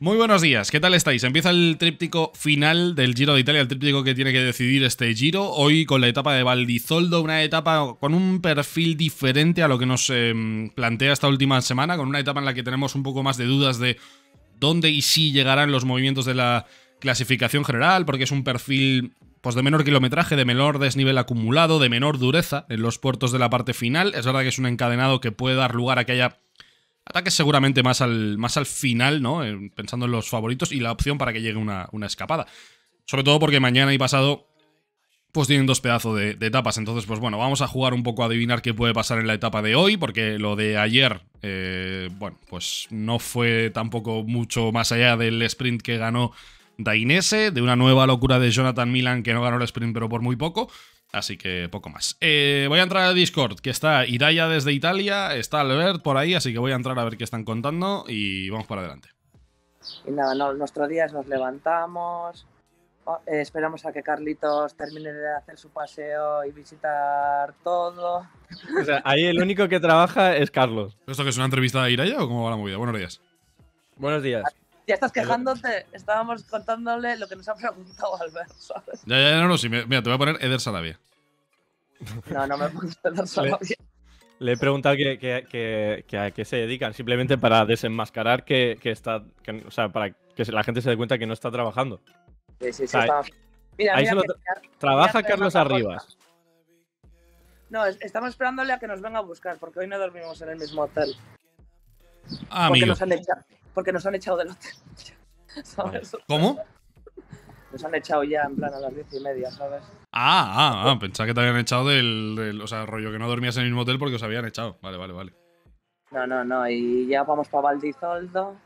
Muy buenos días, ¿qué tal estáis? Empieza el tríptico final del Giro de Italia, el tríptico que tiene que decidir este Giro. Hoy con la etapa de Valdizoldo, una etapa con un perfil diferente a lo que nos em, plantea esta última semana, con una etapa en la que tenemos un poco más de dudas de dónde y si llegarán los movimientos de la clasificación general, porque es un perfil pues de menor kilometraje, de menor desnivel acumulado, de menor dureza en los puertos de la parte final. Es verdad que es un encadenado que puede dar lugar a que haya Ataques seguramente más al, más al final, ¿no? Eh, pensando en los favoritos y la opción para que llegue una, escapada. Sobre todo porque mañana y pasado pues tienen dos pedazos de, etapas. Entonces, pues bueno, vamos a jugar un poco a adivinar qué puede pasar en la etapa de hoy, porque lo de ayer, eh, bueno, pues no fue tampoco mucho más allá del sprint que ganó Dainese, de una nueva locura de Jonathan Milan que no ganó el sprint pero por muy poco. Así que poco más. Eh, voy a entrar a Discord, que está Iraya desde Italia, está Albert por ahí, así que voy a entrar a ver qué están contando y vamos para adelante. Y nada, no, nuestros días nos levantamos, oh, eh, esperamos a que Carlitos termine de hacer su paseo y visitar todo. O sea, ahí el único que trabaja es Carlos. ¿Esto que es una entrevista de Iraya o cómo va la movida? Buenos días. Buenos días. Ya estás quejándote, estábamos contándole lo que nos ha preguntado Albert, ¿sabes? Ya, ya, no, no, sí, mira, te voy a poner Eder Sarabia. No, no me pongo Eder Sarabia. Le he preguntado que, a qué se dedican, simplemente para desenmascarar que, está. o sea, para que la gente se dé cuenta que no está trabajando. Sí, sí, sí. Mira, ahí solo trabaja Carlos Arribas. No, estamos esperándole a que nos venga a buscar, porque hoy no dormimos en el mismo hotel. Ah, porque nos han echado porque nos han echado del hotel. ¿Sabes? ¿Cómo? Nos han echado ya en plan a las diez y media, ¿sabes? Ah, ah, ah, pensaba que te habían echado del, O sea, rollo que no dormías en el mismo hotel porque os habían echado. Vale, vale, vale. No, no, no. Y ya vamos para Valdizoldo.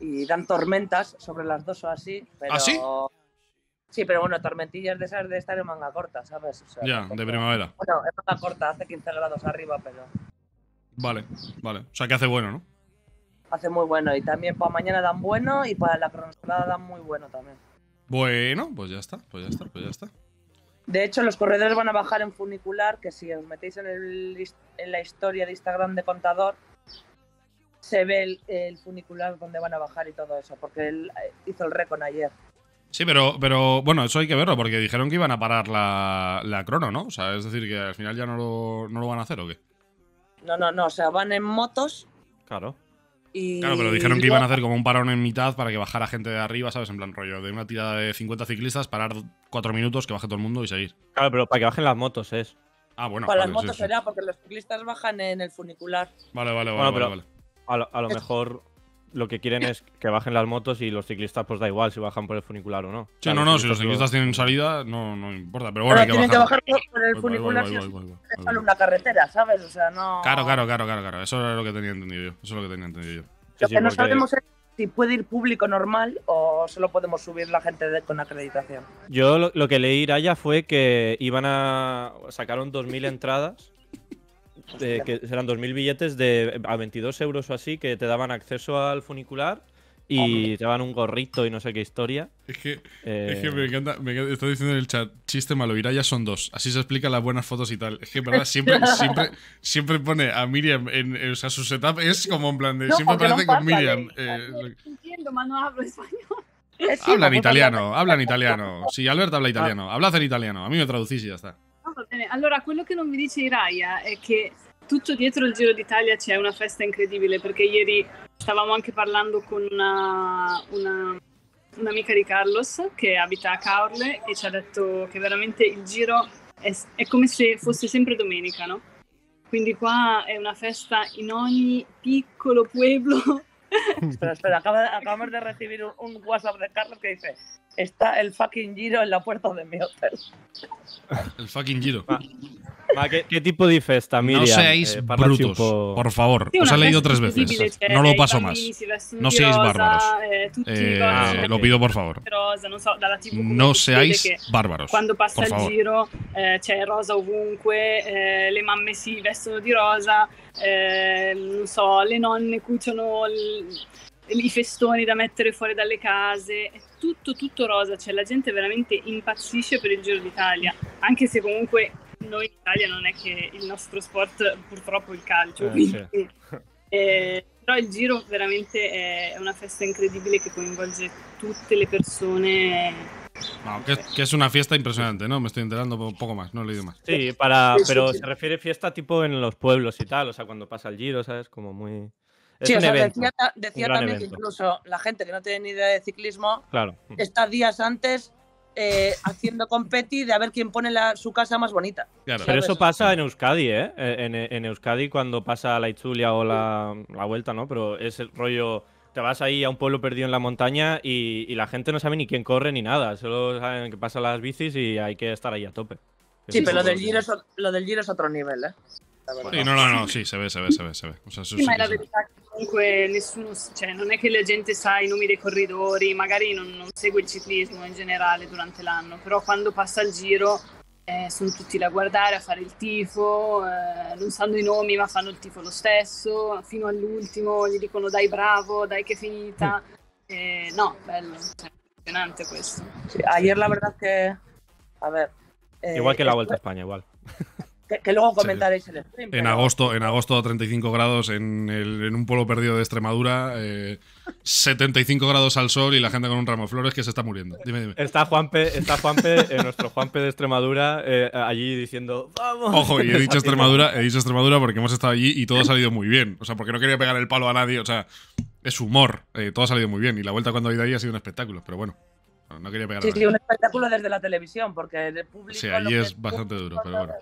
Y dan tormentas sobre las dos o así. Pero... ¿Ah, sí? Sí, pero bueno, tormentillas de esas de estar en manga corta, ¿sabes? ya, de primavera. Bueno, en manga corta, hace 15 grados arriba, pero. Vale, vale. O sea que hace bueno, ¿no? Hace muy bueno. Y también para mañana dan bueno y para la cronosolada dan muy bueno también. Bueno, pues ya está, pues ya está, pues ya está. De hecho, los corredores van a bajar en funicular, que si os metéis en, el, en la historia de Instagram de Contador, se ve el, funicular donde van a bajar y todo eso, porque él eh, hizo el récord ayer. Sí, pero, pero bueno, eso hay que verlo, porque dijeron que iban a parar la, la crono, ¿no? O sea, es decir, que al final ya no lo, no lo van a hacer o qué. No, no, no, o sea, van en motos. Claro claro, pero dijeron que iban a hacer como un parón en mitad para que bajara gente de arriba, ¿sabes? En plan rollo, de una tirada de 50 ciclistas, parar cuatro minutos, que baje todo el mundo y seguir. Claro, pero para que bajen las motos es. Ah, bueno. Para las motos será, porque los ciclistas bajan en el funicular. Vale, vale, vale. vale, A lo, mejor lo que quieren es que bajen las motos y los ciclistas, pues da igual si bajan por el funicular o no. Sí, no, no, si los ciclistas tienen salida, no, no importa. Pero bueno, hay que tienen bajar. que bajar por el funicular si es solo una carretera, ¿sabes? O sea, no. Claro, claro, claro, claro, claro. Eso es lo que tenía entendido yo. Eso es lo que tenía entendido yo. Lo que no sabemos es si puede ir público normal o solo podemos subir la gente con acreditación. Yo lo, que leí allá fue que iban a. sacaron 2.000 entradas. Que serán 2.000 billetes de a 22 euros o así que te daban acceso al funicular y te van un gorrito y no sé qué historia. Es que, es que me, eh, encanta, me encanta, estoy diciendo en el chat, chiste malo, ya son dos. Así se explican las buenas fotos y tal. Es que, ¿verdad? Siempre, siempre, siempre pone a Miriam en, o sea, su setup es como en plan de. siempre aparece con Miriam. Eh, entiendo, no hablo español. Hablan italiano, hablan italiano. Sí, Alberto habla italiano. Hablad en italiano. A mí me traducís y ya está. Va bene. Allora, quello che non mi dice Iraya è che tutto dietro il Giro d'Italia c'è una festa incredibile perché ieri stavamo anche parlando con una, una, un'amica di Carlos che abita a Caorle e ci ha detto che veramente il giro è, è come se fosse sempre domenica, no? Quindi qua è una festa in ogni piccolo pueblo. Espera, espera, acabamos de recibir un WhatsApp de Carlos que dice está el fucking giro en la puerta de mi hotel. El fucking giro. ¿qué, tipo de festa, Miriam? No seáis eh, brutos, por favor. Os he leído tres veces. No lo paso más. No seáis bárbaros. Eh, eh, lo pido por favor. No seáis bárbaros. Quando passa il giro eh, c'è rosa ovunque, eh, le mamme si vestono di rosa, eh, non so, le nonne cuciono i festoni da mettere fuori dalle case, tutto tutto rosa, cioè la gente veramente impazzisce per il Giro d'Italia, anche se comunque noi in Italia non è che il nostro sport purtroppo il calcio, eh, quindi, eh, Però il giro veramente è una festa incredibile che coinvolge tutte le persone. No, que, que es una fiesta impresionante, ¿no? Me estoy enterando un poco más, no he leído más. Sí, para, pero se refiere fiesta tipo en los pueblos y tal, o sea, cuando pasa el giro, ¿sabes? Como muy... Es Sí, o sea, evento, decía, ta- decía también que incluso la gente que no tiene ni idea de ciclismo claro. está días antes eh, haciendo competi de a ver quién pone la- su casa más bonita. Claro. Pero eso pasa en Euskadi, ¿eh? En, en Euskadi cuando pasa la Itzulia o la, la vuelta, ¿no? Pero es el rollo... Te vas ahí a un pueblo perdido en la montaña y, y la gente no sabe ni quién corre ni nada. Solo saben que pasan las bicis y hay que estar ahí a tope. Sí, Es pero lo del, Giro es, lo del Giro es otro nivel, ¿eh? Sí, no, no, no, sí, se ve, se ve, se ve, se ve. O sea, eso Sì, sí che comunque nessuno, cioè non è che la gente sa i nomi dei corridori, magari non, non segue il ciclismo in generale durante l'anno, però quando passa il giro eh, sono tutti là a guardare, a fare il tifo, eh, non sanno i nomi ma fanno il tifo lo stesso, fino all'ultimo gli dicono dai bravo, dai che è finita. Eh, no, bello, cioè, emozionante questo. Sí, ayer la verdad que. A ver. eh, Igual que la Vuelta a España, igual. Que, que luego comentaréis el stream. En pero- agosto, en agosto a 35 grados en, el- en un pueblo perdido de Extremadura, eh, 75 grados al sol y la gente con un ramo de flores que se está muriendo. Dime, dime. Está Juanpe, está Juanpe, eh, nuestro Juanpe de Extremadura, eh, allí diciendo ¡Vamos! Ojo, y he dicho Extremadura, he dicho Extremadura porque hemos estado allí y todo ha salido muy bien. O sea, porque no quería pegar el palo a nadie. O sea, es humor. eh, todo ha salido muy bien. Y la vuelta cuando ha ido ahí ha sido un espectáculo. Pero bueno, no, quería pegar a Sí, nadie. sí, un espectáculo desde la televisión, porque el público. Sí, allí es bastante duro, pero bueno.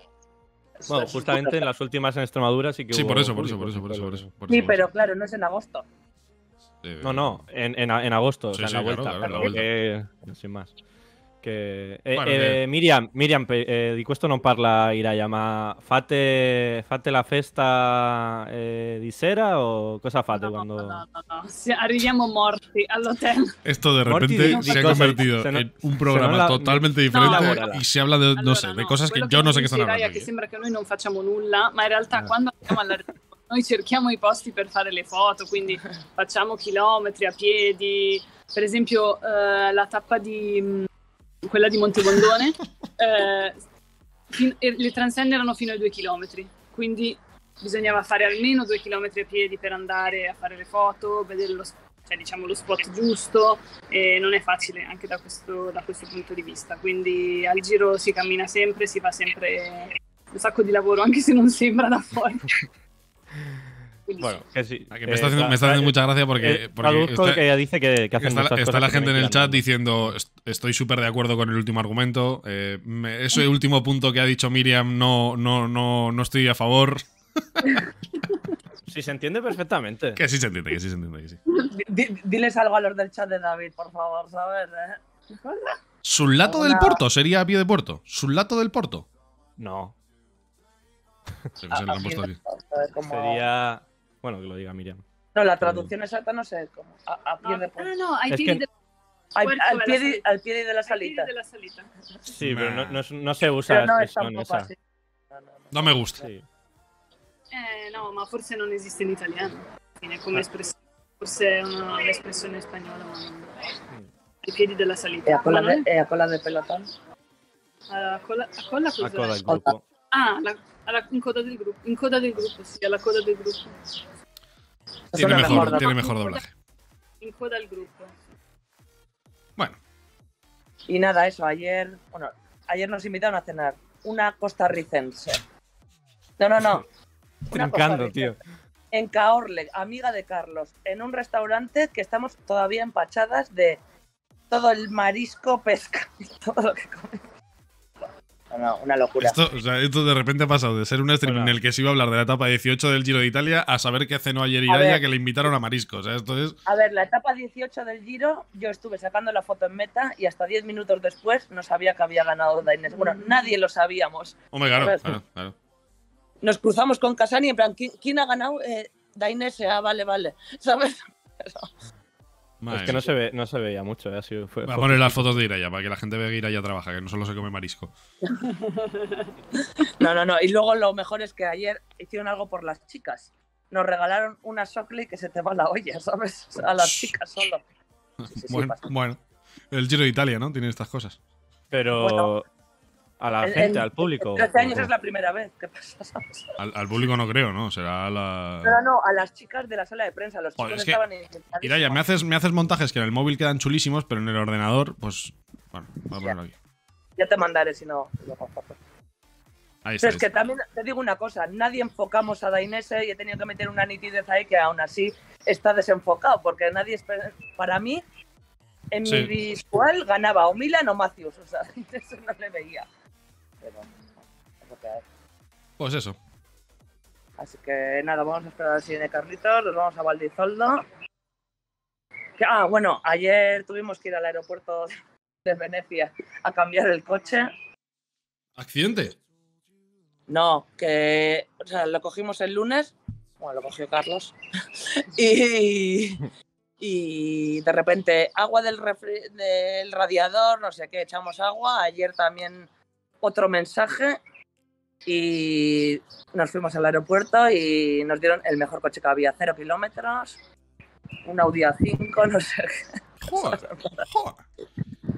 Bueno, justamente en las últimas en Extremadura sí que Sí, hubo por eso, por eso, por eso, por eso, por eso. por Sí, eso, por pero eso. claro, no es en agosto. Eh, No, no, en, en, en agosto, o Sí, sea, en sí, la claro, vuelta. claro, la pero vuelta. que- sin más. Che, eh, Guarda eh, che- Miriam, Miriam eh, di questo non parla Iraya, ma fate, fate la festa eh, di sera o cosa fate No, quando... no, no, no. Si- arriviamo morti all'hotel. Esto de Morti repente di- se ha convertido se no- en un programa non la- totalmente No, diferente lavora. y se habla de, no Allora, sé, de no, cosas che quello yo no sé che stanno hablando. che sembra che noi non facciamo nulla, ma in realtà Eh. quando andiamo all'aeroporto noi cerchiamo i posti per fare le foto, quindi facciamo chilometri a piedi. Per esempio eh, la tappa di mh, quella di Montebondone, eh, fin- e le transenne erano fino ai due chilometri, quindi bisognava fare almeno due chilometri a piedi per andare a fare le foto, vedere lo, cioè, diciamo, lo spot giusto e non è facile anche da questo, da questo punto di vista. Quindi al giro si cammina sempre, si fa sempre un sacco di lavoro, anche se non sembra da fuori. Bueno, que sí. Me está haciendo, me está haciendo mucha gracia porque, eh, porque está- que ella dice que, que hacen Está, la- muchas está cosas la que gente en el chat diciendo "Est- estoy súper de acuerdo con el último argumento. eh, me- ese último punto que ha dicho Miriam no, no, no, no estoy a favor. Sí, se entiende perfectamente. Que sí se entiende, que sí se entiende. Que sí. Di- diles algo a los del chat de David, por favor, ¿sabes? eh? Sullato del Porto sería a pie de puerto. Sullato del Porto. No, sé lo que han puesto aquí. ¿sabes? Como- sería... Bueno, que lo diga Miriam. No, la traducción exacta no sé cómo. A, a pie No, de no, no, ai Es piedi, que- de- al, al pie de, al pie de la salita. Sí, pero no, no, no se usa la no es expresión esa. así. No, no, no. No me gusta. Sí. Eh, no, ma forse non esiste in italiano. Come Ah. espressione. Forse è una- un'espressione spagnola, ma ai piedi della salita. Eh, a non de, eh, a cola de pelotón. a colla, a colla cos'è? A coda del gruppo. Ah, la- in coda del gruppo. In coda del gruppo, sì, alla coda del gruppo. Tiene mejor, mejor, ¿no? tiene mejor doblaje. In coda al gruppo. Bueno, Y nada, eso, ayer, bueno, ayer nos invitaron a cenar una costarricense. No, no, no. Trincando, tío. En Caorle, amiga de Carlos, en un restaurante que estamos todavía empachadas de todo el marisco, pesca y todo lo que comemos. No, no, una locura. esto, o sea, esto de repente ha pasado de ser un stream en el que se iba a hablar de la etapa 18 del Giro de Italia a saber que cenó ayer Iraya que le invitaron a marisco. O sea, esto es. A ver, la etapa 18 del Giro, yo estuve sacando la foto en meta y hasta 10 minutos después no sabía que había ganado Dainés. Bueno, nadie lo sabíamos. Hombre, claro, claro, claro. Nos cruzamos con Casani en plan, ¿quién, quién ha ganado? Eh, Dainés, ah, vale, vale. ¿Sabes? Madre Es que no se, ve, no se veía mucho, eh, sido- fue- Voy a poner las fotos de Iraya para que la gente vea que Iraya trabaja, que no solo se come marisco. No, no, no. Y luego lo mejor es que ayer hicieron algo por las chicas. Nos regalaron una Sockley que se te va la olla, ¿sabes? A las chicas solo. Sí, sí, sí, bueno. El Giro de Italia, ¿no? Tiene estas cosas. Pero Bueno. A la En- gente, en- al público. En 13 años es la primera vez que pasa. Al, al público no creo, ¿no? Será la. Pero no, a las chicas de la sala de prensa, los Joder, chicos es que- estaban intentadísimos. Mira, ya me haces, me haces montajes que en el móvil quedan chulísimos, pero en el ordenador, pues. Bueno, voy a ponerlo aquí. Ya te mandaré si no. Ahí está. Pero es que también te digo una cosa, nadie enfocamos a Dainese y he tenido que meter una nitidez ahí que aún así está desenfocado, porque nadie, para mí, en Sí. mi visual ganaba o Milan o Matthews, o sea, eso no le veía. Pero, es lo que hay. Pues eso. Así que nada, vamos a esperar al de Carlitos, nos vamos a Valdizoldo. Ah, bueno, ayer tuvimos que ir al aeropuerto de Venecia a cambiar el coche. ¿Accidente? No, que o sea, lo cogimos el lunes, bueno, lo cogió Carlos, y, y de repente agua del, refri- del radiador, no sé qué, echamos agua, ayer también otro mensaje y nos fuimos al aeropuerto y nos dieron el mejor coche que había, cero kilómetros, un Audi A5, no sé qué. Joder, joder.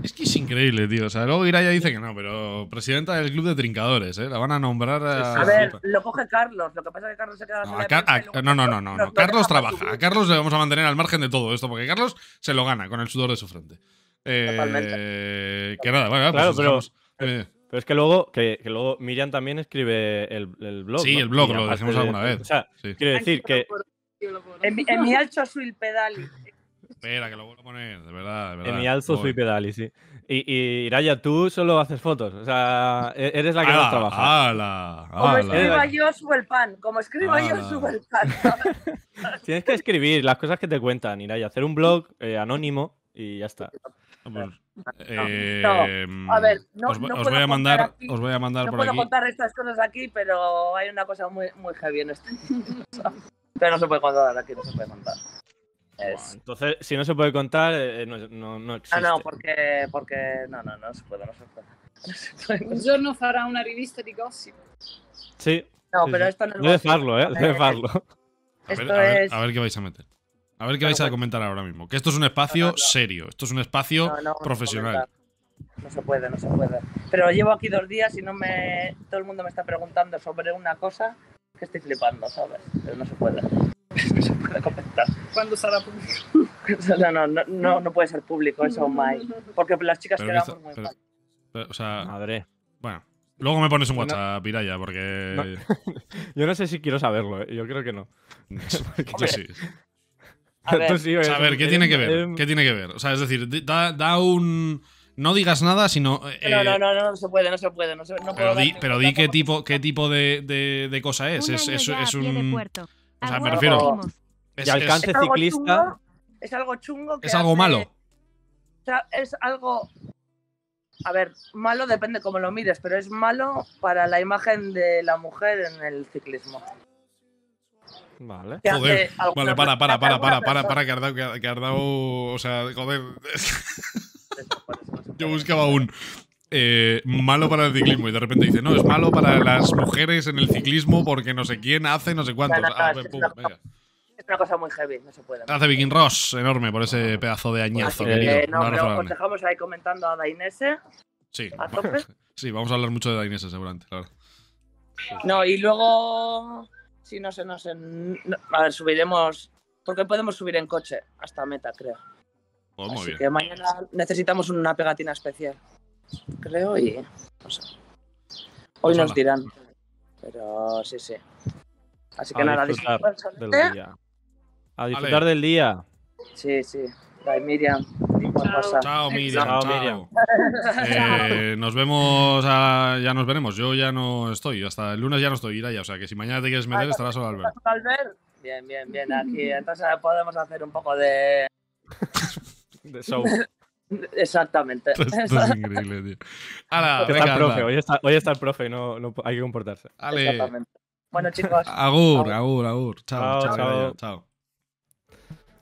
Es que es increíble, tío. O sea, luego Iraya dice que no, pero presidenta del club de trincadores, ¿eh? La van a nombrar a. A ver, lo coge Carlos, lo que pasa es que Carlos se queda No, a Car- no, no, no, Carlos trabaja. A Carlos le vamos a mantener al margen de todo esto, porque Carlos se lo gana con el sudor de su frente. Eh, Totalmente. que nada, bueno, Claro, pues pero- dejamos- eh, Pero es que luego, que, que luego Miriam también escribe el, el blog. Sí, ¿no? el blog, lo aparte dijimos de- alguna vez. O sea, sí. quiero decir que. En mi, alto sul pedali. Espera, que lo vuelvo a poner, de verdad, de verdad. En mi alzo soy pedali, sí. Y, y Iraya, tú solo haces fotos. O sea, e- eres la que más trabaja. ¡Hala! Como escriba yo, subo el pan. Como escriba yo, Ala. subo el pan. Tienes que escribir las cosas que te cuentan, Iraya. Hacer un blog eh, anónimo y ya está. Pues, No, eh, A ver, no, os, no os puedo voy a mandar, aquí- os voy a mandar No por puedo aquí. contar estas cosas aquí, pero hay una cosa muy, muy heavy en esto. pero no se puede contar aquí, no se puede contar. Es- Entonces, si no se puede contar, eh, no, no, no existe. Ah, no, porque, porque no, no, no se puede, no se puede. Un giorno farà una rivista di gossip. Sí. No, sí, pero sí. esto no es Debe farlo, ¿eh? Debe farlo. A ver, Esto a ver- es. a ver qué vais a meter. A ver qué Bueno, vais a pues- comentar ahora mismo. Que esto es un espacio No, no, no. serio. Esto es un espacio no, no, no profesional. No se puede, no se puede. Pero llevo aquí dos días y no me. Todo el mundo me está preguntando sobre una cosa que estoy flipando, ¿sabes? Pero no se puede. No se puede comentar. Quando sarà pubblicato. No, no, no, no, puede ser público eso, Mai. Porque las chicas Pero quedamos muy pero- mal. Pero, o sea, Madre. bueno. Luego me pones un No. WhatsApp, Piraya, porque. Yo no sé si quiero saberlo, ¿eh? Yo creo que no. Yo sí. A ver, Tú sí, O sea, a ver, ¿qué tiene que ver? eh, ¿Qué tiene que ver? O sea, es decir, da, da un. No digas nada, sino. eh, No, no, no, no, no se puede, no se puede. No se, no Pero di, pero di qué tipo, qué tipo de, de- de cosa es. Un Es, es, es un. puerto. o sea, me refiero-. Es, alcance ciclista. chungo, es algo chungo que es algo hace- malo. O sea, es algo. A ver, malo depende cómo lo mires, pero es malo para la imagen de la mujer en el ciclismo. Vale. Joder. Vale, para, para, para, para, para, para, que has dado, que ha- que has dado- O sea, joder. Yo buscaba un. eh, malo para el ciclismo y de repente dice, no, es malo para las mujeres en el ciclismo porque no sé quién hace, no sé cuántos. No, Ah, es que pum, es una- venga. Es una cosa muy heavy, no se puede. Hace Viking Ross, enorme por ese pedazo de añazo, Eh, querido. que Un no, pero os grande. dejamos ahí comentando a Dainese. Sí. a tope. sí, vamos a hablar mucho de Dainese seguramente, la verdad. No, y luego. Sí, no sé, no sé. no- a ver, subiremos. Porque podemos subir en coche hasta meta, creo. Pues muy Así bien. que mañana necesitamos una pegatina especial. Creo y. No sé. Hoy Pues nos ala. dirán. Pero sí, sí. Así que A nada, disfrutar disfrutar del día. A disfrutar del día. Sí, sí. Bye, Miriam. Chao. Miriam. Chao, Miriam. Eh, nos vemos, a- ya nos veremos. Yo ya no estoy, hasta el lunes ya no estoy, Iraya. O sea que si mañana te quieres meter, Ah, estarás solo al ver. Albert. Bien, bien, bien. Aquí entonces podemos hacer un poco de. De show. Exactamente. Esto es increíble, tío. Que venga, está el profe. Hoy está, hoy está el profe y no, no hay que comportarse. Ale. Exactamente. Bueno, chicos. Agur, agur, agur. Chao, Chao, chao, chao. Chao.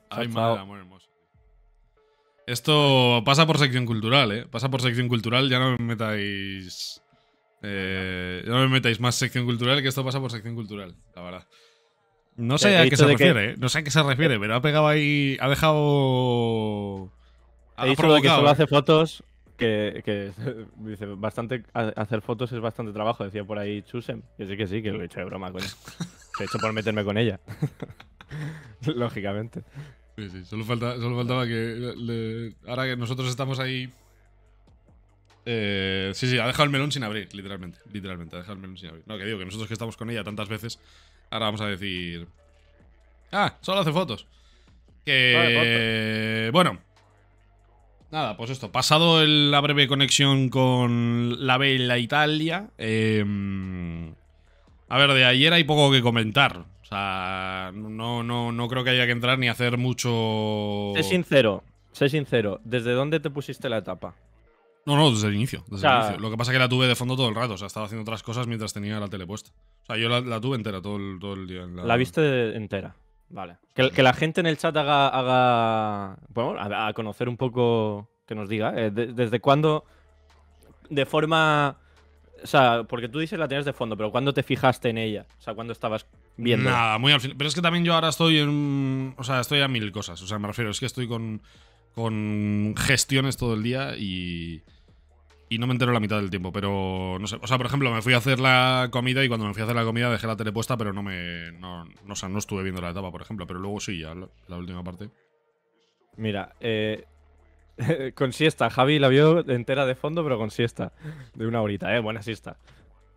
Ay, Chao, madre, amor hermoso. Esto pasa por sección cultural, ¿eh? Pasa por sección cultural, ya no me metáis. Eh, ya no me metáis más sección cultural, que esto pasa por sección cultural, la verdad. No sé a qué se de que- refiere, ¿eh? No sé a qué se refiere, pero ha pegado ahí. Ha dejado. Ha He dicho de que solo ¿eh? hace fotos que, que dice, bastante, hacer fotos es bastante trabajo, decía por ahí Chusem. Que sí, que sí, que lo he hecho de broma, coño. Lo he hecho por meterme con ella. Lógicamente. Sí, sí, solo, falta, solo faltaba que. le- ahora que nosotros estamos ahí. Eh, sí, sí, ha dejado el melón sin abrir, literalmente. Literalmente, ha dejado el melón sin abrir. No, que digo que nosotros que estamos con ella tantas veces, ahora vamos a decir. Ah, solo hace fotos. Que. Bueno. Nada, pues esto. Pasado el- la breve conexión con la Bella Italia. eh, a ver, de ayer hay poco que comentar. O sea, no, no, no creo que haya que entrar ni hacer mucho. Sé sincero, sé sincero. ¿Desde dónde te pusiste la etapa? No, no, desde el inicio. Desde O sea- el inicio. Lo que pasa es que la tuve de fondo todo el rato. O sea, estaba haciendo otras cosas mientras tenía la tele puesta. O sea, yo la, la tuve entera todo el, todo el día. en La viste de- entera. Vale. Que, que la gente en el chat haga. haga bueno, a, a conocer un poco. Que nos diga. eh, de- ¿Desde cuándo? De forma. O sea, porque tú dices la tenías de fondo, pero ¿cuándo te fijaste en ella? O sea, ¿cuándo estabas viendo? Nada, muy al final. Pero es que también yo ahora estoy en. O sea, estoy a mil cosas. O sea, me refiero, es que estoy con. Con gestiones todo el día y. Y no me entero la mitad del tiempo, pero no sé. O sea, por ejemplo, me fui a hacer la comida y cuando me fui a hacer la comida dejé la tele puesta, pero no me. No, no, o sea, no estuve viendo la etapa, por ejemplo. Pero luego sí, ya la, la última parte. Mira, eh, con siesta. Javi la vio entera de fondo, pero con siesta. De una horita, ¿eh? Buena siesta.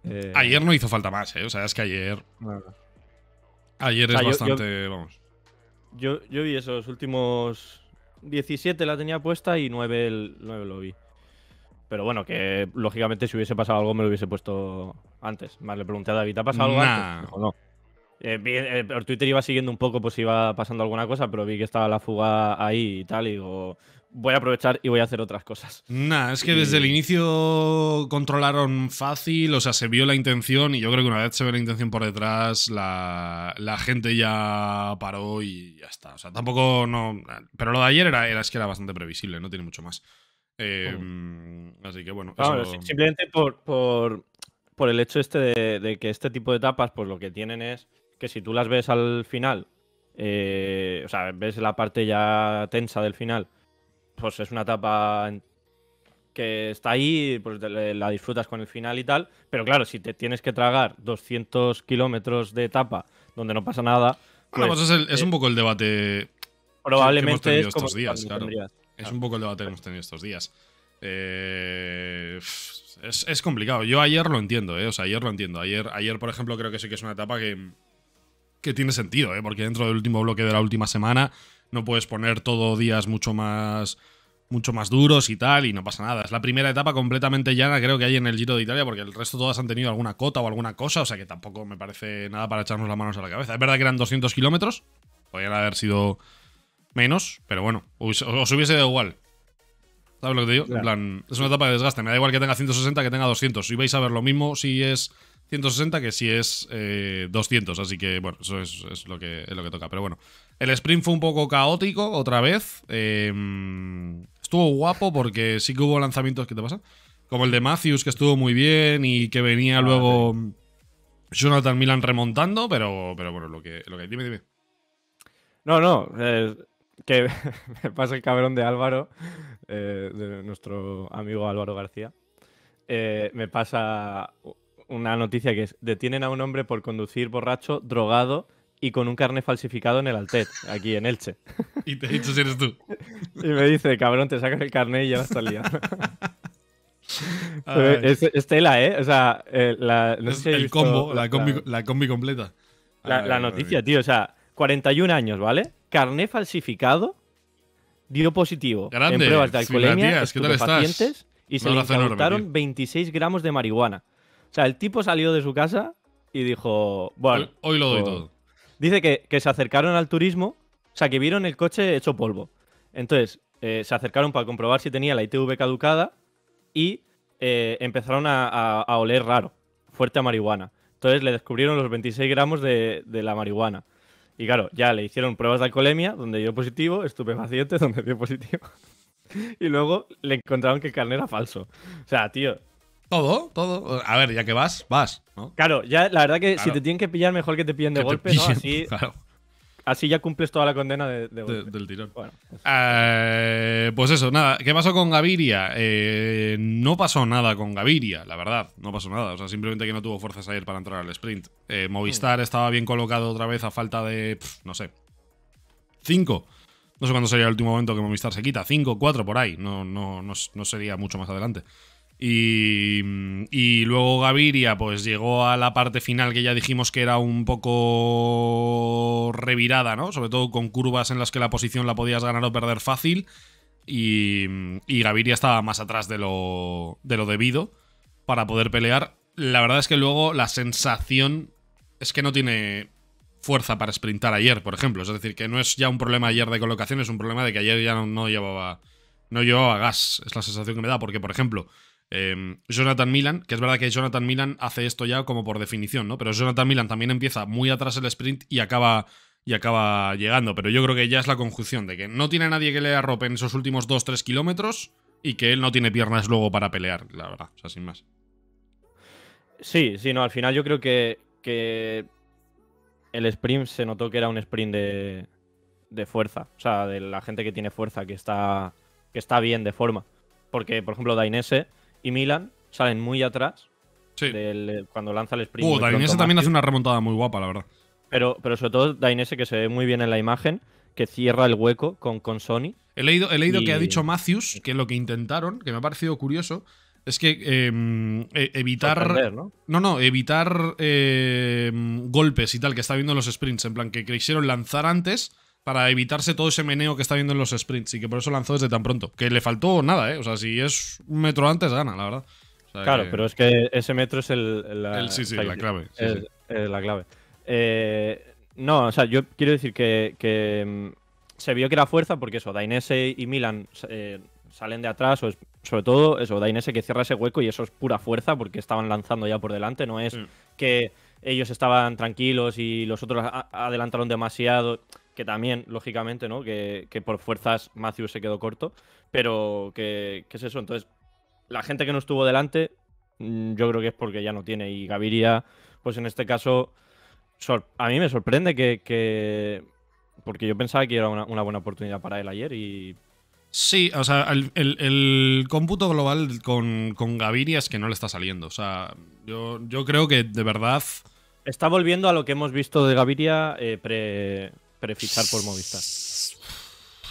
Eh, Ayer no hizo falta más, ¿eh? O sea, es que ayer. Ayer O sea, es yo- yo- bastante. Vamos. Yo, yo vi esos últimos 17 la tenía puesta y 9, el, 9 lo vi. Pero bueno, que lógicamente si hubiese pasado algo me lo hubiese puesto antes. Más le pregunté a David, ¿ha pasado algo Nah. antes? Dijo, no. Eh, eh, por Twitter iba siguiendo un poco pues si iba pasando alguna cosa, pero vi que estaba la fuga ahí y tal, y digo, voy a aprovechar y voy a hacer otras cosas. Nah, es que Y- desde el inicio controlaron fácil, o sea, se vio la intención y yo creo que una vez se ve la intención por detrás, la, la gente ya paró y ya está. O sea, tampoco no. Pero lo de ayer era, era es que era bastante previsible, no tiene mucho más. Eh, Así que bueno, Claro, eso- si- simplemente por, por, por el hecho este de, de que este tipo de etapas, pues lo que tienen es que si tú las ves al final, eh, o sea, ves la parte ya tensa del final, pues es una etapa que está ahí, pues la disfrutas con el final y tal, pero claro, si te tienes que tragar 200 kilómetros de etapa donde no pasa nada, Bueno, pues, pues es, el- es un poco el debate probablemente tenido es como estos días, claro. tendrías- Es un poco el debate que hemos tenido estos días. Eh, es, es complicado. Yo ayer lo entiendo, ¿eh? O sea, ayer lo entiendo. Ayer, ayer, por ejemplo, creo que sí que es una etapa que, que tiene sentido, ¿eh? Porque dentro del último bloque de la última semana no puedes poner todo días mucho más mucho más duros y tal, y no pasa nada. Es la primera etapa completamente llana, creo que hay en el Giro de Italia, porque el resto todas han tenido alguna cota o alguna cosa, o sea que tampoco me parece nada para echarnos las manos a la cabeza. Es verdad que eran 200 kilómetros, podrían haber sido menos, pero bueno, os, os hubiese dado igual. ¿Sabes lo que te digo? En plan, es una etapa de desgaste. Me da igual que tenga 160 que tenga 200. Si vais a ver lo mismo si es 160 que si es eh, 200. Así que, bueno, eso es, es lo que, es lo que toca. Pero bueno, el sprint fue un poco caótico otra vez. Eh, estuvo guapo porque sí que hubo lanzamientos. ¿Qué te pasa? Como el de Matthews, que estuvo muy bien y que venía Ah, luego Jonathan Milan remontando. Pero, pero bueno, lo que, lo que dime, dime. No, no, eh, que me pasa el cabrón de Álvaro, eh, de nuestro amigo Álvaro García. Me pasa una noticia que es, detienen a un hombre por conducir borracho, drogado y con un carnet falsificado en el Altet, aquí en Elche. Y te he dicho si eres tú. Y me dice, cabrón, te sacas el carnet y ya la. Pero Ay. es, es tela, ¿eh? O sea, eh, la, no sé si el combo, la, combi, la combi completa. La, la noticia, tío, o sea, 41 años, ¿vale? Carné falsificado, dio positivo Grande, en pruebas de alcoholemia, Filatías, ¿qué tal estás? y se le incautaron tío. 26 gramos de marihuana. O sea, el tipo salió de su casa y dijo, bueno, Hoy, hoy lo doy pues, todo. Dice que, que se acercaron al turismo, o sea, que vieron el coche hecho polvo. Entonces, eh, se acercaron para comprobar si tenía la ITV caducada y eh, empezaron a, a- a oler raro, fuerte a marihuana. Entonces le descubrieron los 26 gramos de, de la marihuana. Y claro, ya le hicieron pruebas de alcoholemia, donde dio positivo, estupefacientes, donde dio positivo. y luego le encontraron que el carnet era falso. O sea, tío, Todo, todo. A ver, ya que vas, vas, ¿no? claro, ya la verdad que si te tienen que pillar, mejor que te pillen de Que golpe, ¿no? Así, Claro. así ya cumples toda la condena de, de de- golpe. del tirón. Bueno, es- Eh, pues eso, nada. ¿Qué pasó con Gaviria? Eh, no pasó nada con Gaviria, la verdad. No pasó nada. O sea, simplemente que no tuvo fuerzas ayer para entrar al sprint. Eh, Movistar estaba bien colocado otra vez a falta de, no sé, 5. No sé cuándo sería el último momento que Movistar se quita. 5, 4 por ahí. No, no, no, no sería mucho más adelante. Y, y luego Gaviria, pues llegó a la parte final que ya dijimos que era un poco revirada, ¿no? Sobre todo con curvas en las que la posición la podías ganar o perder fácil. Y, y Gaviria estaba más atrás de lo, de lo debido para poder pelear. La verdad es que luego la sensación es que no tiene fuerza para sprintar ayer, por ejemplo. Es decir, que no es ya un problema ayer de colocación, es un problema de que ayer ya no, no llevaba no llevaba gas. Es la sensación que me da. Porque, por ejemplo, eh, Jonathan Milan, que es verdad que Jonathan Milan hace esto ya como por definición, ¿no? Pero Jonathan Milan también empieza muy atrás el sprint y acaba, y acaba llegando. Pero yo creo que ya es la conjunción de que no tiene nadie que le arrope en esos últimos 2-3 kilómetros y que él no tiene piernas luego para pelear, la verdad. O sea, sin más. Sí, sí, no, al final yo creo que, que el sprint se notó que era un sprint de, de fuerza. O sea, de la gente que tiene fuerza, que está, que está bien de forma. Porque, por ejemplo, Dainese y Milan salen muy atrás Sí. del- cuando lanza el sprint. Uh, Dainese también hace una remontada muy guapa, la verdad. Pero, pero sobre todo Dainese, que se ve muy bien en la imagen, que cierra el hueco con, con Sony. He leído, he leído que ha dicho Matthews que lo que intentaron, que me ha parecido curioso, es que eh, e- evitar. ¿no? No, no, evitar eh, golpes y tal que está viendo en los sprints. En plan, que quisieron lanzar antes para evitarse todo ese meneo que está viendo en los sprints. Y que por eso lanzó desde tan pronto. Que le faltó nada, ¿eh? O sea, si es un metro antes, gana, la verdad. O sea Claro, que- pero es que ese metro es el, la, el- sí, sí, o sea, la clave. sí, es, la clave. Eh, no, o sea, yo quiero decir que, que, mm, se vio que era fuerza porque eso, Dainese y Milan eh, salen de atrás, o es- sobre todo eso, Dainese que cierra ese hueco y eso es pura fuerza porque estaban lanzando ya por delante, no es Sí. que ellos estaban tranquilos y los otros adelantaron demasiado, que también, lógicamente, ¿no? Que, que por fuerzas Matthews se quedó corto, pero que, que es eso, entonces la gente que no estuvo delante, mm, yo creo que es porque ya no tiene. Y Gaviria, pues en este caso, a mí me sorprende que, que- Porque yo pensaba que era una, una buena oportunidad para él ayer y. Sí, o sea, el, el- el cómputo global con, con Gaviria es que no le está saliendo. O sea, yo, yo creo que de verdad. Está volviendo a lo que hemos visto de Gaviria eh, pre, prefichar por Movistar.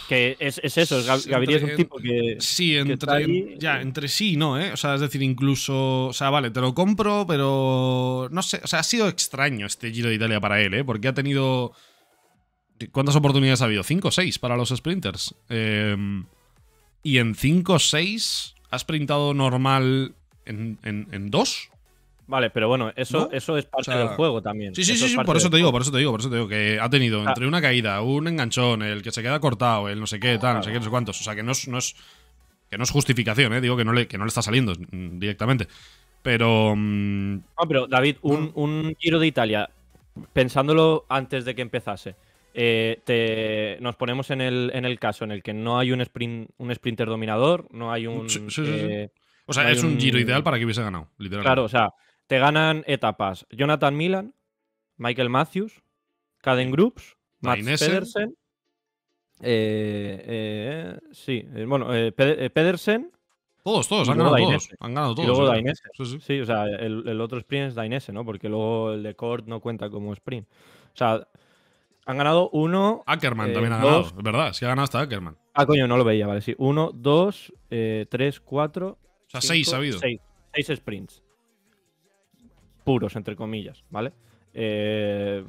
Que es, es eso, es Gav- Gaviria es un tipo que. Sí, entre, ahí- ya, entre sí, ¿no? ¿eh? O sea, es decir, incluso. O sea, vale, te lo compro, pero. No sé. O sea, ha sido extraño este Giro de Italia para él, ¿eh? Porque ha tenido. ¿Cuántas oportunidades ha habido? ¿Cinco o seis para los sprinters? Eh, y en cinco o seis ha sprintado normal en, en- en dos. Vale, pero bueno, eso, ¿No? eso es parte sea, del juego también. Sí, sí, Eso sí, sí, por eso te digo, juego. por eso te digo, por eso te digo, que ha tenido Ah. entre una caída, un enganchón, el que se queda cortado, el no sé qué, tal, no sé qué, no sé cuántos. O sea, que no es, no es, que no es justificación, ¿eh? Digo que no le, que no le está saliendo mm, directamente. Pero. mm, No, pero David, un, un Giro de Italia, pensándolo antes de que empezase, eh, te- nos ponemos en el, en el caso en el que no hay un, sprint, un sprinter dominador, no hay un... Sí, sí, eh, o sea, No es un, un- giro ideal para que hubiese ganado, literalmente. claro, o sea, te ganan etapas Jonathan Milan, Michael Matthews, Caden Groups, Dainese. Pedersen, eh, eh, sí, eh, bueno, eh, Pe- eh, Pedersen Todos, todos, Y han luego ganado todos. Han ganado y todos. luego sí. Dainese. Sí, sí. Sí, o sea, el, el otro sprint es Dainese, ¿no? Porque luego el de Cord no cuenta como sprint. O sea, han ganado uno. Ackerman eh, también ha ganado, es verdad, sí ha ganado hasta Ackerman. Ah, coño, no lo veía, vale, sí. Uno, dos, eh, tres, cuatro. O sea, cinco, seis ha habido. Seis, seis sprints. Puros, entre comillas, ¿vale? Eh,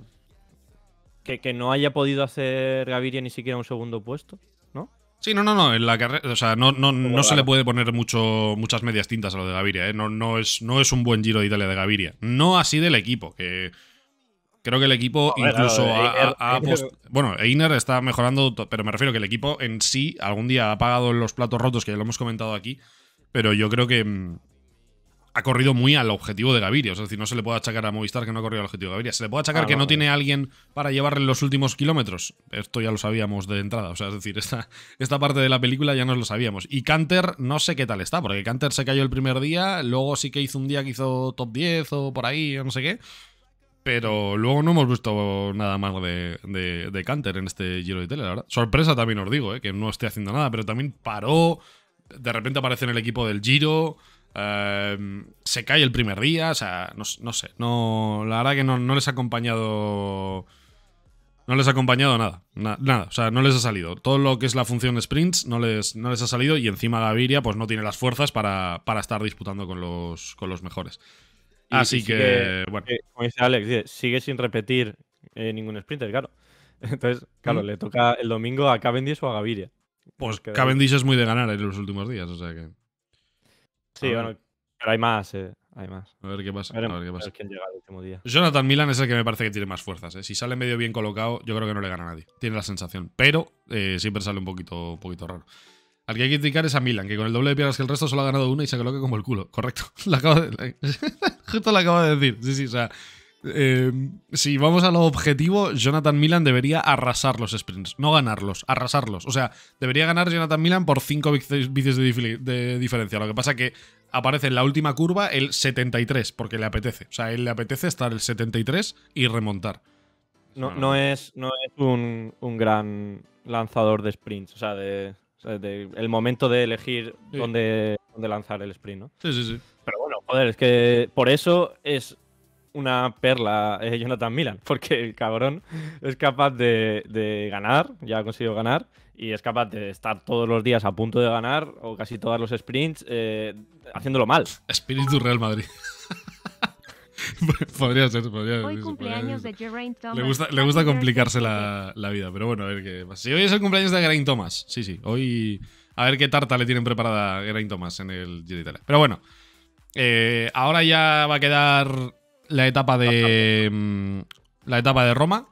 que, que no haya podido hacer Gaviria ni siquiera un segundo puesto, ¿no? Sí, no, no, no. En la carrera. O sea, no, no, no se le puede poner mucho, muchas medias tintas a lo de Gaviria, ¿eh? No, no, es, no es un buen giro de Italia de Gaviria. No así del equipo, que. Creo que el equipo incluso ha, Bueno, Einer está mejorando, pero me refiero que el equipo en sí algún día ha pagado los platos rotos, que ya lo hemos comentado aquí, pero yo creo que mm, ha corrido muy al objetivo de Gaviria. Es decir, no se le puede achacar a Movistar que no ha corrido al objetivo de Gaviria. Se le puede achacar Ah, que no, tiene alguien para llevarle los últimos kilómetros. Esto ya lo sabíamos de entrada. O sea, es decir, esta, esta parte de la película ya nos lo sabíamos. Y Canter no sé qué tal está, porque Canter se cayó el primer día, luego sí que hizo un día que hizo top 10 o por ahí, o no sé qué. Pero luego no hemos visto nada más de, de, de Canter en este Giro de Italia, la verdad. Sorpresa también os digo, ¿eh? que no esté haciendo nada, pero también paró. De repente aparece en el equipo del Giro. Eh, se cae el primer día. O sea, no, no sé. No, la verdad que no, no les ha acompañado. No les ha acompañado nada. na- nada. O sea, no les ha salido. Todo lo que es la función de sprints no les, no les ha salido. Y encima Gaviria, pues no tiene las fuerzas para, para estar disputando con los, con los mejores. Y- Así y que, bueno. eh, como dice Alex, sigue sin repetir eh, ningún sprinter, claro. Entonces, claro, Mm. le toca el domingo a Cavendish o a Gaviria. Pues. Cavendish es muy de ganar en los últimos días, o sea que. Sí, A ver. bueno, pero hay más, eh, hay más. A ver qué pasa. A ver qué a pasa. ver quién llega el último día. Jonathan Milan es el que me parece que tiene más fuerzas. ¿eh? Si sale medio bien colocado, yo creo que no le gana a nadie. Tiene la sensación. Pero eh, siempre sale un poquito, un poquito raro. Al que hay que criticar es a Milan, que con el doble de piernas que el resto solo ha ganado una y se coloca como el culo. Correcto. Lo acabo de, justo lo acabo de decir. Sí, sí, o sea. Eh, si vamos a lo objetivo, Jonathan Milan debería arrasar los sprints, no ganarlos, arrasarlos. O sea, debería ganar Jonathan Milan por 5 bicis de, diferencia. Lo que pasa que aparece en la última curva el 73, porque le apetece. O sea, a él le apetece estar el 73 y remontar. No, No, no es, no es un, un gran lanzador de sprints, o sea, de, o sea, de- el momento de elegir Sí. dónde, dónde lanzar el sprint, ¿no? Sí, sí, sí. Pero bueno, joder, es que por eso es una perla eh, Jonathan Milan, porque el cabrón es capaz de, de ganar, ya ha conseguido ganar, y es capaz de estar todos los días a punto de ganar, o casi todos los sprints, eh, haciéndolo mal. Espíritu Real Madrid. podría ser, podría ser. Hoy cumpleaños podría de Geraint ser. Thomas. Le gusta, le complicarse la, la vida, pero bueno, a ver qué pasa. Si hoy es el cumpleaños de Geraint Thomas, sí, sí. Hoy a ver qué tarta le tienen preparada a Geraint Thomas en el Giro de Italia. Pero bueno, eh, ahora ya va a quedar la etapa de mm, la etapa de Roma.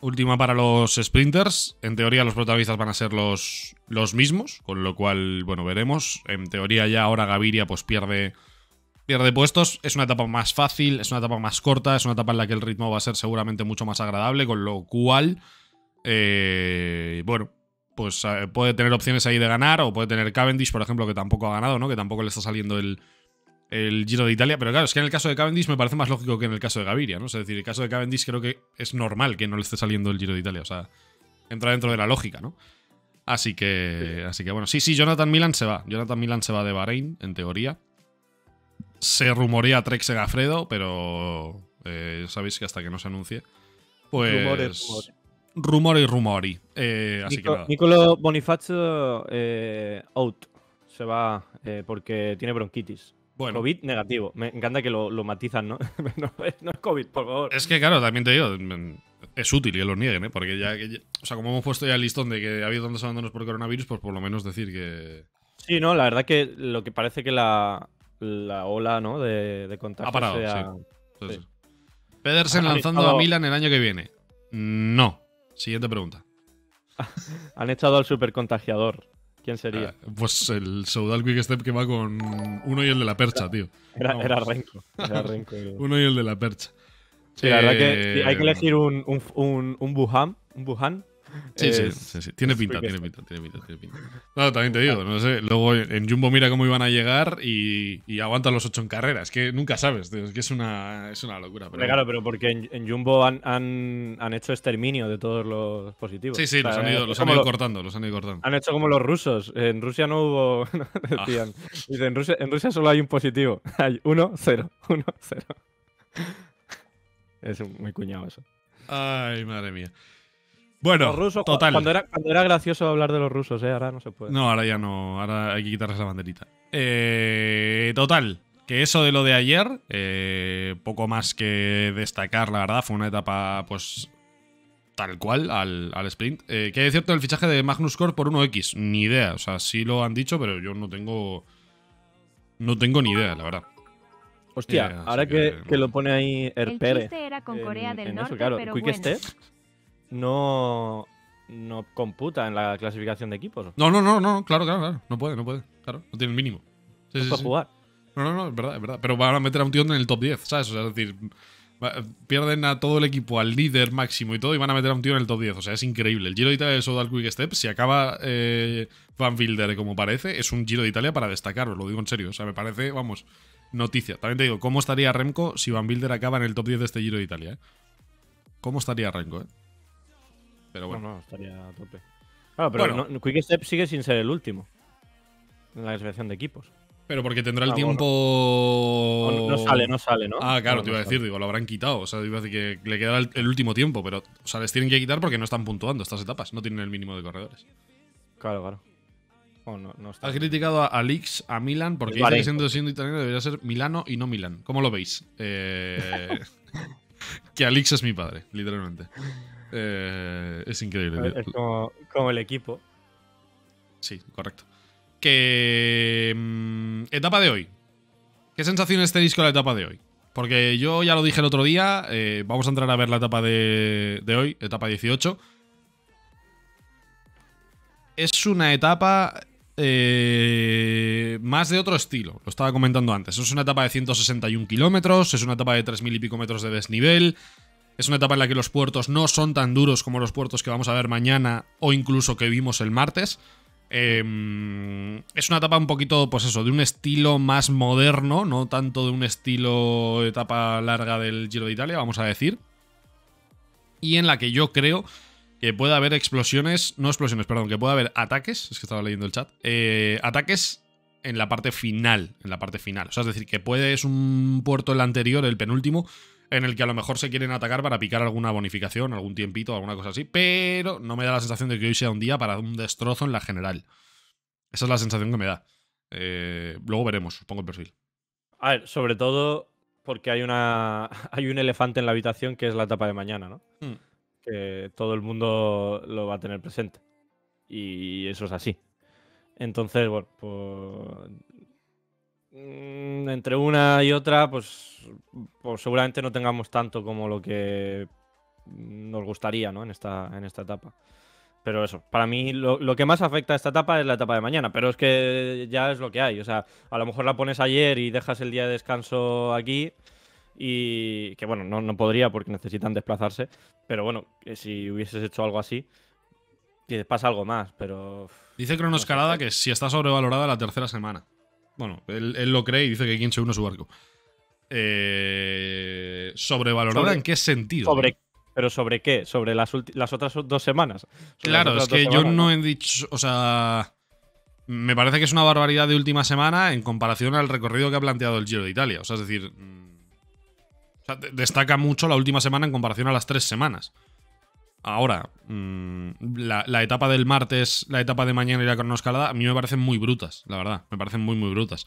Última para los sprinters. En teoría los protagonistas van a ser los, los mismos, con lo cual, bueno, veremos. En teoría ya ahora Gaviria pues pierde, pierde puestos. Es una etapa más fácil, es una etapa más corta, es una etapa en la que el ritmo va a ser seguramente mucho más agradable, con lo cual, eh, bueno, pues eh, puede tener opciones ahí de ganar, o puede tener Cavendish, por ejemplo, que tampoco ha ganado, ¿no? Que tampoco le está saliendo el, el Giro de Italia. Pero claro, es que en el caso de Cavendish me parece más lógico que en el caso de Gaviria, ¿no? Es decir, el caso de Cavendish creo que es normal que no le esté saliendo el Giro de Italia. O sea, entra dentro de la lógica, ¿no? Así que, así que bueno, sí, sí, Jonathan Milan se va. Jonathan Milan se va de Bahrein, en teoría. Se rumorea Trek Segafredo, pero eh, sabéis que hasta que no se anuncie, pues Rumores, rumores. rumori rumori. Eh, así que nada. Nicolo Bonifacio eh, out. Se va porque tiene bronquitis. Bueno, COVID negativo. Me encanta que lo, lo matizan, ¿no? no, es- no es COVID, por favor. Es que, claro, también te digo, mm, es útil que lo nieguen, ¿eh? Porque ya, que ya- O sea, como hemos puesto ya el listón de que ha habido tantos abandonos por coronavirus, pues por lo menos decir que. Sí, no, la verdad que lo que parece que la, la ola ¿no? de, de contagios Ha parado, sea- Entonces, Sí. Pedersen Han lanzando a Milan el año que viene. No. Siguiente pregunta. Han echado al supercontagiador. ¿Quién sería? Ah, pues el Soudal Quick Step que va con uno y el de la percha, tío. era, era Renko. Era Renko. Sí, Uno y el de la percha. la verdad que sí, hay que Eh, elegir un, un, un, un Wuhan. Un Wuhan. Sí, sí, es- sí, sí. Tiene pinta, tiene pinta, tiene pinta, tiene pinta. No, también te digo, no sé. Luego en Jumbo mira cómo iban a llegar y, y aguantan los ocho en carrera. Es que nunca sabes, tío. Es que es una, es una locura. Pero claro, pero porque en, en Jumbo han, han, han hecho exterminio de todos los positivos. Sí, sí, O sea, los han ido, es los han como ido lo- cortando, los han ido cortando. Han hecho como los rusos. En Rusia no hubo. Ah. decían. En Rusia, en Rusia solo hay un positivo. Hay uno, cero. Uno, cero. Es un- muy cuñado eso. Ay, madre mía. Bueno, los rusos, cu- total. Cuando era, cuando era gracioso hablar de los rusos, ¿eh? ahora no se puede. No, ahora ya no. Ahora hay que quitarles la banderita. Eh, total. Que eso de lo de ayer, eh, poco más que destacar, la verdad. Fue una etapa, pues. Tal cual al, al sprint. Eh, ¿Qué hay de cierto del fichaje de Magnus Core por 1X? Ni idea. O sea, sí lo han dicho, pero yo no tengo. No tengo ni idea, la verdad. Hostia, Eh, ahora que, que, que lo pone ahí El Erpere. chiste era con en- Corea del en eso, Norte, claro, pero Quick bueno. Step no, no computa en la clasificación de equipos. No No, no, no, no, claro, claro, claro. No puede, no puede. Claro, no tiene el mínimo. Sí, sí, puede sí. jugar. No, no, no, es verdad, es verdad. Pero van a meter a un tío en el top 10, ¿sabes? O sea, es decir, pierden a todo el equipo, al líder máximo y todo, y van a meter a un tío en el top 10. O sea, es increíble. El Giro de Italia de Sodal Quick Step, si acaba eh, Van Wilder como parece, es un Giro de Italia para destacar, os lo digo en serio. O sea, me parece, vamos, noticia. También te digo, ¿cómo estaría Remco si Van Wilder acaba en el top 10 de este Giro de Italia? eh? ¿Cómo estaría Remco? eh? Pero bueno. No, no, estaría a tope. Claro, pero Bueno. no- Quick Step sigue sin ser el último. En la clasificación de equipos. Pero porque tendrá el Ah, bueno. tiempo. No, no sale, no sale, ¿no? Ah, claro, No, te iba a sale. decir, digo, lo habrán quitado. O sea, iba a decir que le queda el, el último tiempo, pero. O sea, les tienen que quitar porque no están puntuando estas etapas. No tienen el mínimo de corredores. Claro, claro. Oh, no, no está. Ha criticado a Alix a Milan porque dice que siendo, siendo italiano debería ser Milano y no Milán. ¿Cómo lo veis? Eh, que Alix es mi padre, literalmente. Eh, es increíble. Es como, como el equipo. Sí, correcto. Que. mm, etapa de hoy. ¿Qué sensaciones tenéis con la etapa de hoy? Porque yo ya lo dije el otro día. eh, vamos a entrar a ver la etapa de, de hoy, etapa 18. Es una etapa. eh, más de otro estilo. Lo estaba comentando antes. Es una etapa de 161 kilómetros. Es una etapa de 3.000 y pico metros de desnivel. Es una etapa en la que los puertos no son tan duros como los puertos que vamos a ver mañana o incluso que vimos el martes. Eh, es una etapa un poquito, pues eso, de un estilo más moderno, no tanto de un estilo etapa larga del Giro de Italia, vamos a decir. Y en la que yo creo que puede haber explosiones, no explosiones, perdón, que puede haber ataques, es que estaba leyendo el chat, eh, ataques en la parte final, en la parte final. O sea, es decir, que puede, es un puerto el anterior, el penúltimo, en el que a lo mejor se quieren atacar para picar alguna bonificación, algún tiempito, alguna cosa así, pero no me da la sensación de que hoy sea un día para un destrozo en la general. Esa es la sensación que me da. Eh, luego veremos, os pongo el perfil. A ver, sobre todo porque hay una hay un elefante en la habitación que es la etapa de mañana, ¿no? Hmm. Que todo el mundo lo va a tener presente. Y eso es así. Entonces, bueno, pues entre una y otra, pues, pues seguramente no tengamos tanto como lo que nos gustaría, ¿no? En esta, en esta etapa. Pero eso, para mí lo, lo que más afecta a esta etapa es la etapa de mañana, pero es que ya es lo que hay. O sea, a lo mejor la pones ayer y dejas el día de descanso aquí y que bueno, no, no podría porque necesitan desplazarse, pero bueno, que si hubieses hecho algo así, que pasa algo más, pero... Dice Cronoscarada que si está sobrevalorada la tercera semana. Bueno, él, él lo cree y dice que quien se une a su barco. Eh, ¿Sobrevalorada Sobre- en qué sentido? ¿Sobre, ¿Pero sobre qué? ¿Sobre las, las otras dos semanas? ¿Sobre las Claro, es que yo no he dicho. O sea. Me parece que es una barbaridad de última semana en comparación al recorrido que ha planteado el Giro de Italia. O sea, es decir. mm, o sea, de- destaca mucho la última semana en comparación a las tres semanas. Ahora, mm, la, la etapa del martes, la etapa de mañana y la cronoescalada, a mí me parecen muy brutas, la verdad. Me parecen muy, muy brutas.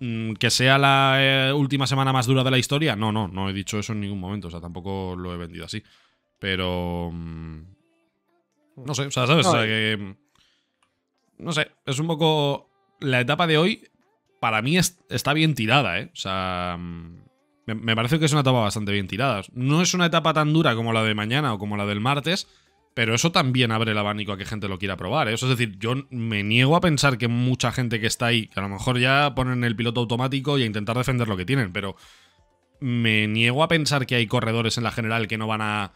Mm, Que sea la eh, última semana más dura de la historia, no, no, no he dicho eso en ningún momento. O sea, tampoco lo he vendido así. Pero. mm, no sé, o sea, ¿sabes? O sea, que. No sé, es un poco. La etapa de hoy, para mí, es- está bien tirada, ¿eh? O sea. Me, me parece que es una etapa bastante bien tirada. No es una etapa tan dura como la de mañana o como la del martes, pero eso también abre el abanico a que gente lo quiera probar. ¿eh? Eso es decir, yo me niego a pensar que mucha gente que está ahí, que a lo mejor ya ponen el piloto automático y a intentar defender lo que tienen, pero me niego a pensar que hay corredores en la general que no van a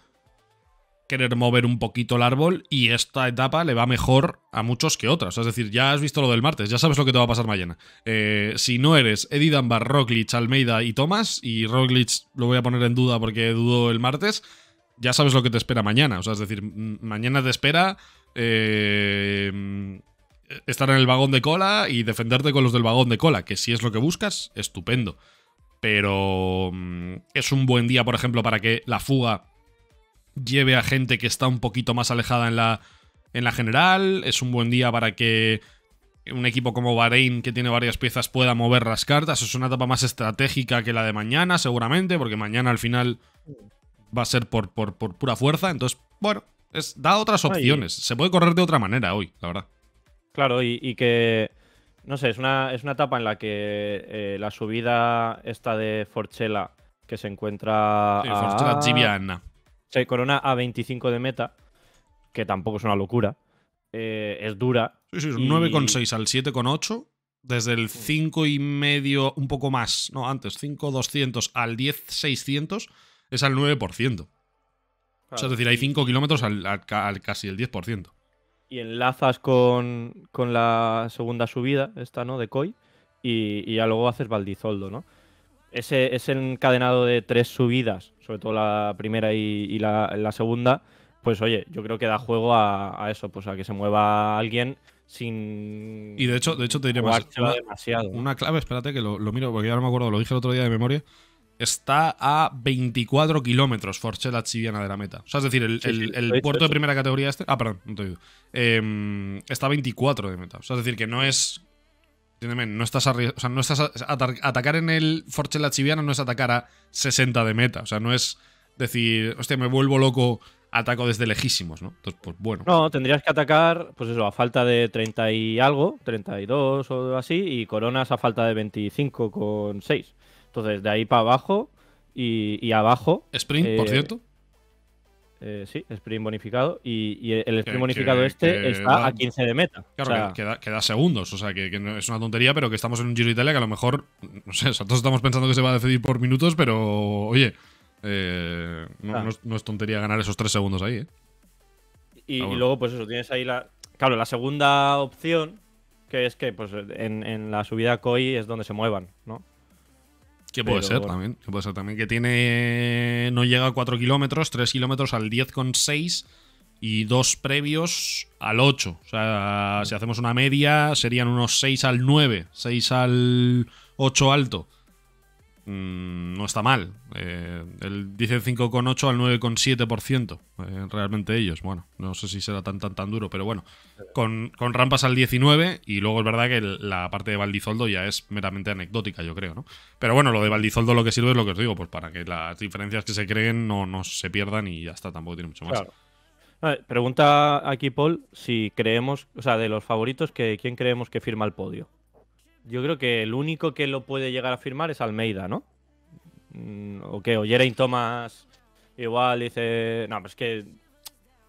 querer mover un poquito el árbol y esta etapa le va mejor a muchos que otras. Es decir, ya has visto lo del martes, ya sabes lo que te va a pasar mañana. Eh, si no eres Eddie Dunbar, Almeida y Thomas, y Roglic lo voy a poner en duda porque dudó el martes, ya sabes lo que te espera mañana. O sea, es decir, mañana te espera eh, estar en el vagón de cola y defenderte con los del vagón de cola, que si es lo que buscas, estupendo. Pero mm, es un buen día, por ejemplo, para que la fuga lleve a gente que está un poquito más alejada en la, en la general. Es un buen día para que un equipo como Bahrein, que tiene varias piezas, pueda mover las cartas. Es una etapa más estratégica que la de mañana, seguramente, porque mañana al final va a ser por, por, por pura fuerza. Entonces, bueno, es, da otras opciones. Se puede correr de otra manera hoy, la verdad. Claro, y, y que, no sé, es una, es una etapa en la que eh, la subida esta de Forchella, que se encuentra Sí, a- Forchella Giviana. Se corona a 25 de meta, que tampoco es una locura, eh, es dura. Sí, sí, Y- 9,6 al 7,8. Desde el 5 y medio, un poco más, no, antes, 5,200 al 10,600 es al 9%. O sea, es decir, hay 5 kilómetros al, al ca- al casi el 10%. Y enlazas con, con la segunda subida, esta, ¿no? De Koi, y, y ya luego haces Valdizoldo, ¿no? Ese, ese encadenado de tres subidas, sobre todo la primera y, y la, la segunda, pues oye, yo creo que da juego a, a eso, pues a que se mueva alguien sin. Y de hecho, de hecho te diré más. Una, demasiado. una clave, espérate que lo, lo miro porque ya no me acuerdo, lo dije el otro día de memoria. Está a 24 kilómetros Forchella Chiviana de la meta. O sea, es decir, el, Sí, el- sí, el lo he dicho puerto de primera categoría este. Ah, perdón, no te oído. Eh, está a 24 de meta. O sea, es decir, que no es. Entiéndeme, no estás, arri- o sea, no estás atacar en el Forchella Chiviana no es atacar a 60 de meta. O sea, no es decir, hostia, me vuelvo loco, ataco desde lejísimos, ¿no? Entonces, pues bueno. No, tendrías que atacar, pues eso, a falta de 30 y algo, 32 o así, y coronas a falta de 25 con 6. Entonces, de ahí para abajo y, y abajo, Sprint, por eh, cierto. Eh, sí, sprint bonificado. Y, y el sprint Que- bonificado que- este que está da- a 15 de meta. Claro, o sea, que, da, que da segundos, o sea, que, no- es una tontería, pero que estamos en un Giro de Italia que a lo mejor, no sé, o sea, todos estamos pensando que se va a decidir por minutos, pero oye, eh, no, no es, no es tontería ganar esos tres segundos ahí, ¿eh? y, Ah, luego, pues eso, tienes ahí la. Claro, la segunda opción, que es que pues en, en la subida COI es donde se muevan, ¿no? Que puede Pero ser bueno. también, que puede ser también, que tiene, no llega a 4 kilómetros, 3 kilómetros al 10,6 y dos previos al 8. O sea, si hacemos una media, serían unos 6 al 9, 6 al 8 alto. Mm, no está mal. Eh, el dice 5,8 al 9,7%. eh, realmente ellos. Bueno, no sé si será tan tan tan duro, pero bueno. Con, con rampas al 19 y luego es verdad que la parte de Valdizoldo ya es meramente anecdótica, yo creo, ¿no? Pero bueno, lo de Valdizoldo lo que sirve es lo que os digo, pues para que las diferencias que se creen no, no se pierdan y ya está, tampoco tiene mucho más. Claro. Pregunta aquí Paul si creemos, o sea, de los favoritos, que quién creemos que firma el podio. Yo creo que el único que lo puede llegar a firmar es Almeida, ¿no? Mm, O que o Geraint Thomas igual dice, no, pero es que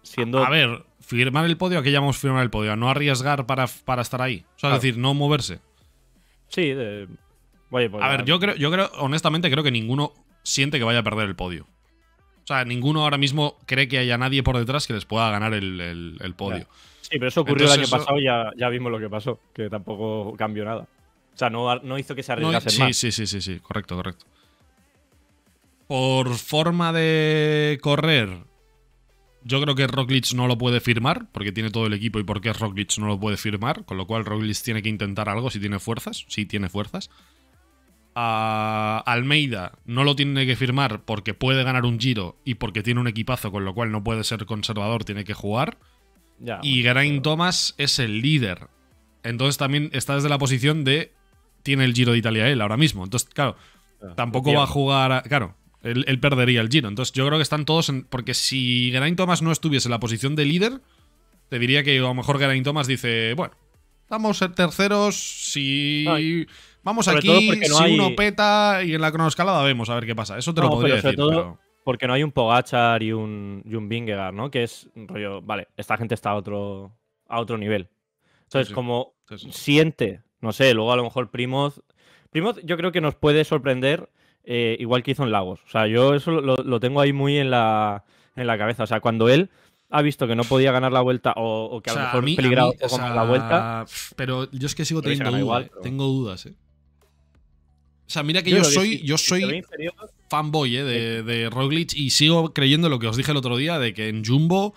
siendo A ver, firmar el podio, ¿a qué llamamos firmar el podio? ¿A no arriesgar para, para estar ahí? O sea, Claro. es decir, no moverse. sí, de- oye, pues A ver, yo creo, yo creo, honestamente, creo que ninguno siente que vaya a perder el podio. O sea, ninguno ahora mismo cree que haya nadie por detrás que les pueda ganar el, el- el podio. Sí, pero eso ocurrió Entonces el año eso- pasado y ya, ya vimos lo que pasó, que tampoco cambió nada. O sea, no, no hizo que se No, arriesgasen sí, más. sí, sí, sí, sí, correcto, correcto. Por forma de correr, yo creo que Roglic no lo puede firmar, porque tiene todo el equipo y porque Roglic no lo puede firmar, con lo cual Roglic tiene que intentar algo si tiene fuerzas, si tiene fuerzas. A Almeida no lo tiene que firmar porque puede ganar un giro y porque tiene un equipazo, con lo cual no puede ser conservador, tiene que jugar. Ya, Y Geraint Thomas es el líder. Entonces también está desde la posición de. Tiene el Giro de Italia él ahora mismo. Entonces, claro, pero- tampoco va a jugar. a- claro, él, él perdería el Giro. Entonces, yo creo que están todos en. Porque si Geraint Thomas no estuviese en la posición de líder, te diría que a lo mejor Geraint Thomas dice: Bueno, vamos a ser terceros. Si. Vamos sobre aquí, no si hay- uno peta y en la cronoescalada vemos a ver qué pasa. Eso te lo podría decir. todo- pero- Porque no hay un Pogachar y un, y un Vingegaard, ¿no? Que es un rollo, vale, esta gente está a otro, a otro nivel. Entonces, sí. como sí. siente, no sé, luego a lo mejor Primoz. Primoz yo creo que nos puede sorprender eh, igual que hizo en Lagos. O sea, yo eso lo, lo tengo ahí muy en la, en la cabeza. O sea, cuando él ha visto que no podía ganar la vuelta o, o que a O sea, lo mejor mí- peligraba o sea, la vuelta. Pero yo es que sigo teniendo dudas. igual, pero- Tengo dudas, eh. O sea, mira que yo yo, creo que soy, yo soy fanboy eh, de, de Roglic y sigo creyendo lo que os dije el otro día de que en Jumbo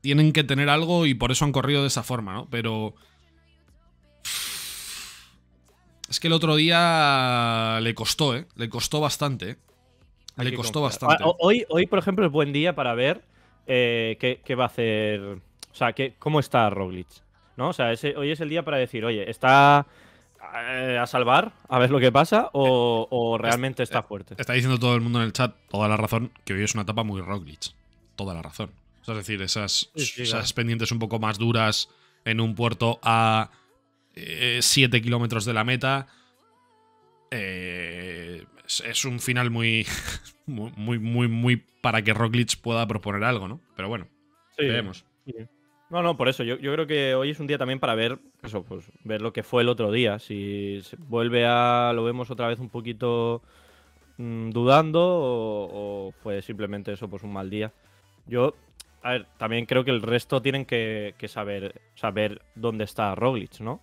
tienen que tener algo y por eso han corrido de esa forma, ¿no? Pero es que el otro día le costó, ¿eh? Le costó bastante, ¿eh? Le costó bastante. Ah, Hoy, hoy, por ejemplo, es buen día para ver eh, qué, qué va a hacer. O sea, qué, cómo está Roglic. ¿no? O sea, ese- hoy es el día para decir, oye, ¿está eh, a salvar? A ver lo que pasa. ¿O, o realmente está fuerte? Está diciendo todo el mundo en el chat toda la razón que hoy es una etapa muy Roglic. Toda la razón. Es decir, esas, Sí, sí, esas claro. pendientes un poco más duras en un puerto a 7 kilómetros de la meta. eh, es, es un final muy, muy, muy, muy, para que Roglic pueda proponer algo, ¿no? Pero bueno, Sí. veremos. No, no, por eso. Yo, yo creo que hoy es un día también para ver eso, pues ver lo que fue el otro día. Si se vuelve a. lo vemos otra vez un poquito mm, dudando o, o fue simplemente eso, pues un mal día. Yo, a ver, también creo que el resto tienen que, que saber, saber dónde está Roglic, ¿no?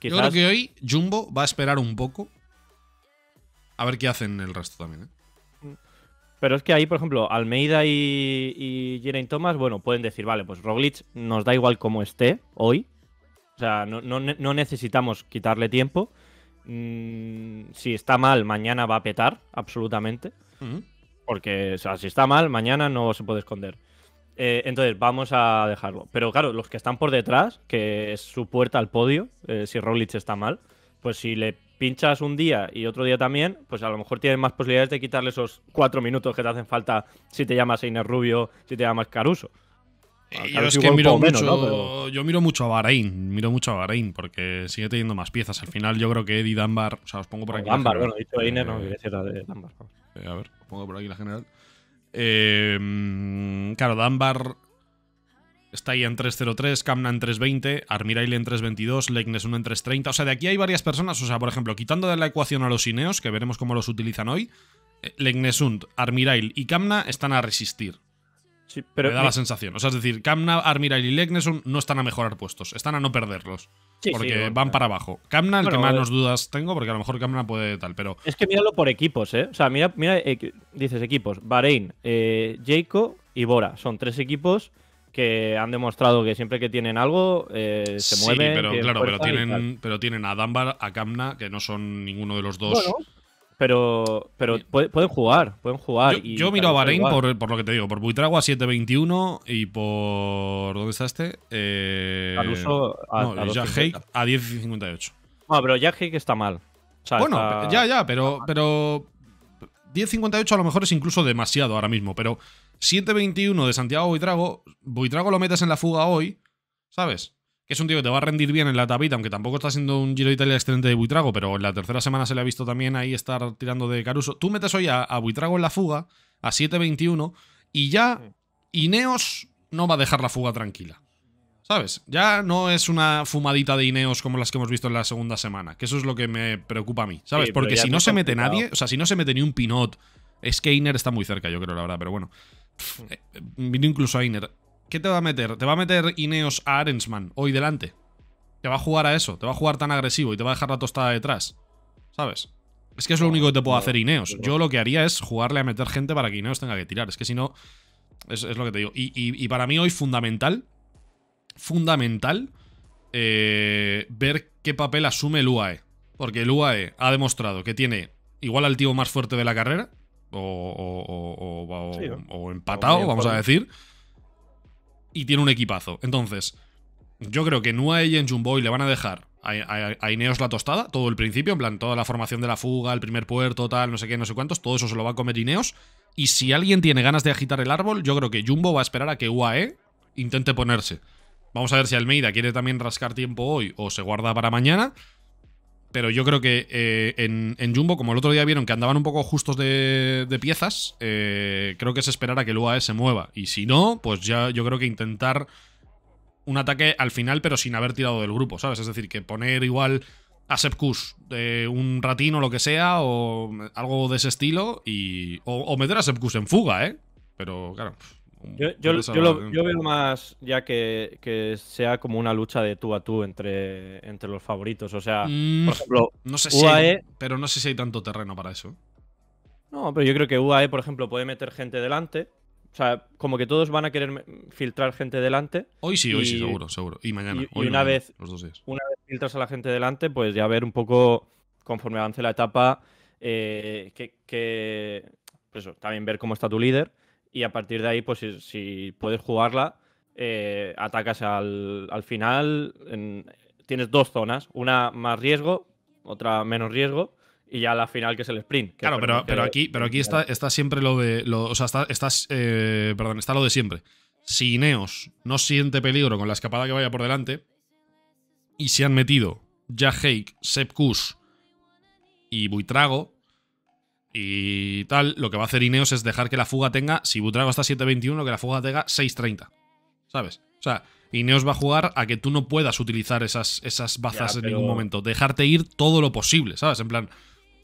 Yo creo que hoy Jumbo va a esperar un poco A ver qué hacen el resto también, ¿eh? Pero es que ahí, por ejemplo, Almeida y, y Geraint Thomas, bueno, pueden decir, vale, pues Roglic nos da igual como esté hoy. O sea, no, no no necesitamos quitarle tiempo. Mm, si está mal, mañana va a petar, absolutamente. Porque, o sea, si está mal, mañana no se puede esconder. Eh, entonces, vamos a dejarlo. Pero claro, los que están por detrás, que es su puerta al podio, eh, si Roglic está mal, pues si le pinchas un día y otro día también, pues a lo mejor tienes más posibilidades de quitarle esos cuatro minutos que te hacen falta si te llamas Einer Rubio, si te llamas Caruso. Yo es que miro mucho, menos, ¿no? Pero- yo miro mucho a Bahrein, miro mucho a Bahrein porque sigue teniendo más piezas. Al final yo creo que Eddie Dunbar, o sea, os pongo por aquí. Dunbar, bueno, dicho Einer, no, Eh, de Dunbar. Eh, a ver, pongo por aquí la general. Mm, claro, Dunbar está ahí en 3.03, Kamna en 3.20, Armirail en 3.22, Leignes 1 en 3.30. O sea, de aquí hay varias personas. O sea, por ejemplo, quitando de la ecuación a los Ineos, que veremos cómo los utilizan hoy, eh, Legnesund, Armirail y Kamna están a resistir. Sí, pero me da me- la sensación. O sea, es decir, Kamna, Armirail y Legnesund no están a mejorar puestos, están a no perderlos. sí, sí, porque bueno, van para abajo. Kamna, el que más eh, nos dudas tengo, porque a lo mejor Kamna puede tal, pero Es que míralo por equipos, ¿eh? O sea, mira, mira eh, dices equipos. Bahrein, eh, Jayco y Bora. Son tres equipos que han demostrado que siempre que tienen algo eh, se sí, mueven. pero tienen claro, pero tienen, pero tienen a Dunbar, a Kamna, que no son ninguno de los dos. Bueno, pero, pero puede- pueden jugar, pueden jugar. yo, y yo miro a Bahrein por, por lo que te digo, por Buitrago a 7.21 y por. ¿Dónde está este? Eh, Caruso a, no, a Jack 2.50. Haig a 10.58. No, pero Jack Haig está mal. O sea, Bueno, está- ya, ya, pero, pero 10.58 a lo mejor es incluso demasiado ahora mismo, pero 7.21 de Santiago Buitrago, Buitrago lo metes en la fuga hoy, ¿sabes? Que es un tío que te va a rendir bien en la tapita, aunque tampoco está siendo un Giro de Italia excelente de Buitrago, pero en la tercera semana se le ha visto también ahí estar tirando de Caruso. Tú metes hoy a, a Buitrago en la fuga, a 7.21, y ya Ineos no va a dejar la fuga tranquila. ¿Sabes? Ya no es una fumadita de Ineos como las que hemos visto en la segunda semana, que eso es lo que me preocupa a mí, ¿sabes? Sí, Porque si no se mete complicado. nadie, o sea, si no se mete ni un Pinot, es que Einer está muy cerca, yo creo, la verdad, pero bueno. Eh, Vino incluso a Einer. ¿Qué te va a meter? ¿Te va a meter Ineos a Arensman hoy delante? ¿Te va a jugar a eso? ¿Te va a jugar tan agresivo y te va a dejar la tostada detrás? ¿Sabes? Es que es lo único que te puede no, hacer Ineos. Yo lo que haría es jugarle a meter gente para que Ineos tenga que tirar. Es que si no, es, es lo que te digo. Y, y- y para mí hoy fundamental, fundamental, eh, ver qué papel asume el UAE. Porque el UAE ha demostrado que tiene igual al tío más fuerte de la carrera, o, o- o- o- o- Sí, ¿no? o empatado, vamos a decir, y tiene un equipazo. Entonces, yo creo que en UAE y en Jumbo le van a dejar a, a- a Ineos la tostada, todo el principio, en plan, toda la formación de la fuga, el primer puerto, tal, no sé qué, no sé cuántos, todo eso se lo va a comer Ineos. Y si alguien tiene ganas de agitar el árbol, yo creo que Jumbo va a esperar a que UAE intente ponerse. Vamos a ver si Almeida quiere también rascar tiempo hoy o se guarda para mañana. Pero yo creo que eh, en, en Jumbo, como el otro día vieron que andaban un poco justos de, de piezas, eh, creo que es esperar a que el UAE se mueva. Y si no, pues ya yo creo que intentar un ataque al final, pero sin haber tirado del grupo, ¿sabes? Es decir, que poner igual a Sepkus de un ratino o lo que sea, o algo de ese estilo, y, o, o meter a Sepkus en fuga, ¿eh? Pero claro. Yo, yo- yo lo- yo veo más ya que, que sea como una lucha de tú a tú entre, entre los favoritos. O sea, Mm, por ejemplo, no sé si UAE hay- pero no sé si hay tanto terreno para eso. No, pero yo creo que UAE, por ejemplo, puede meter gente delante. O sea, como que todos van a querer filtrar gente delante. Hoy sí, hoy sí, seguro, seguro. Y mañana. y- una mañana, vez- Los dos días. Una vez filtras a la gente delante, pues ya ver un poco, conforme avance la etapa, eh, que, que- pues eso, también ver cómo está tu líder. Y a partir de ahí, pues si, si puedes jugarla, eh, atacas al, al final. en- tienes dos zonas, una más riesgo, otra menos riesgo. Y ya la final que es el sprint. Claro, pero, pero aquí, pero aquí está, está siempre lo de. lo- o sea, está, eh, perdón, está lo de siempre. Si Ineos no siente peligro con la escapada que vaya por delante, y se han metido Jack Hake, Sepp Kuss y Buitrago y tal, lo que va a hacer Ineos es dejar que la fuga tenga, si Buitrago está 7.21, que la fuga tenga 6.30. ¿Sabes? O sea, Ineos va a jugar a que tú no puedas utilizar esas, esas bazas Ya, en ningún momento. Dejarte ir todo lo posible, ¿sabes? En plan.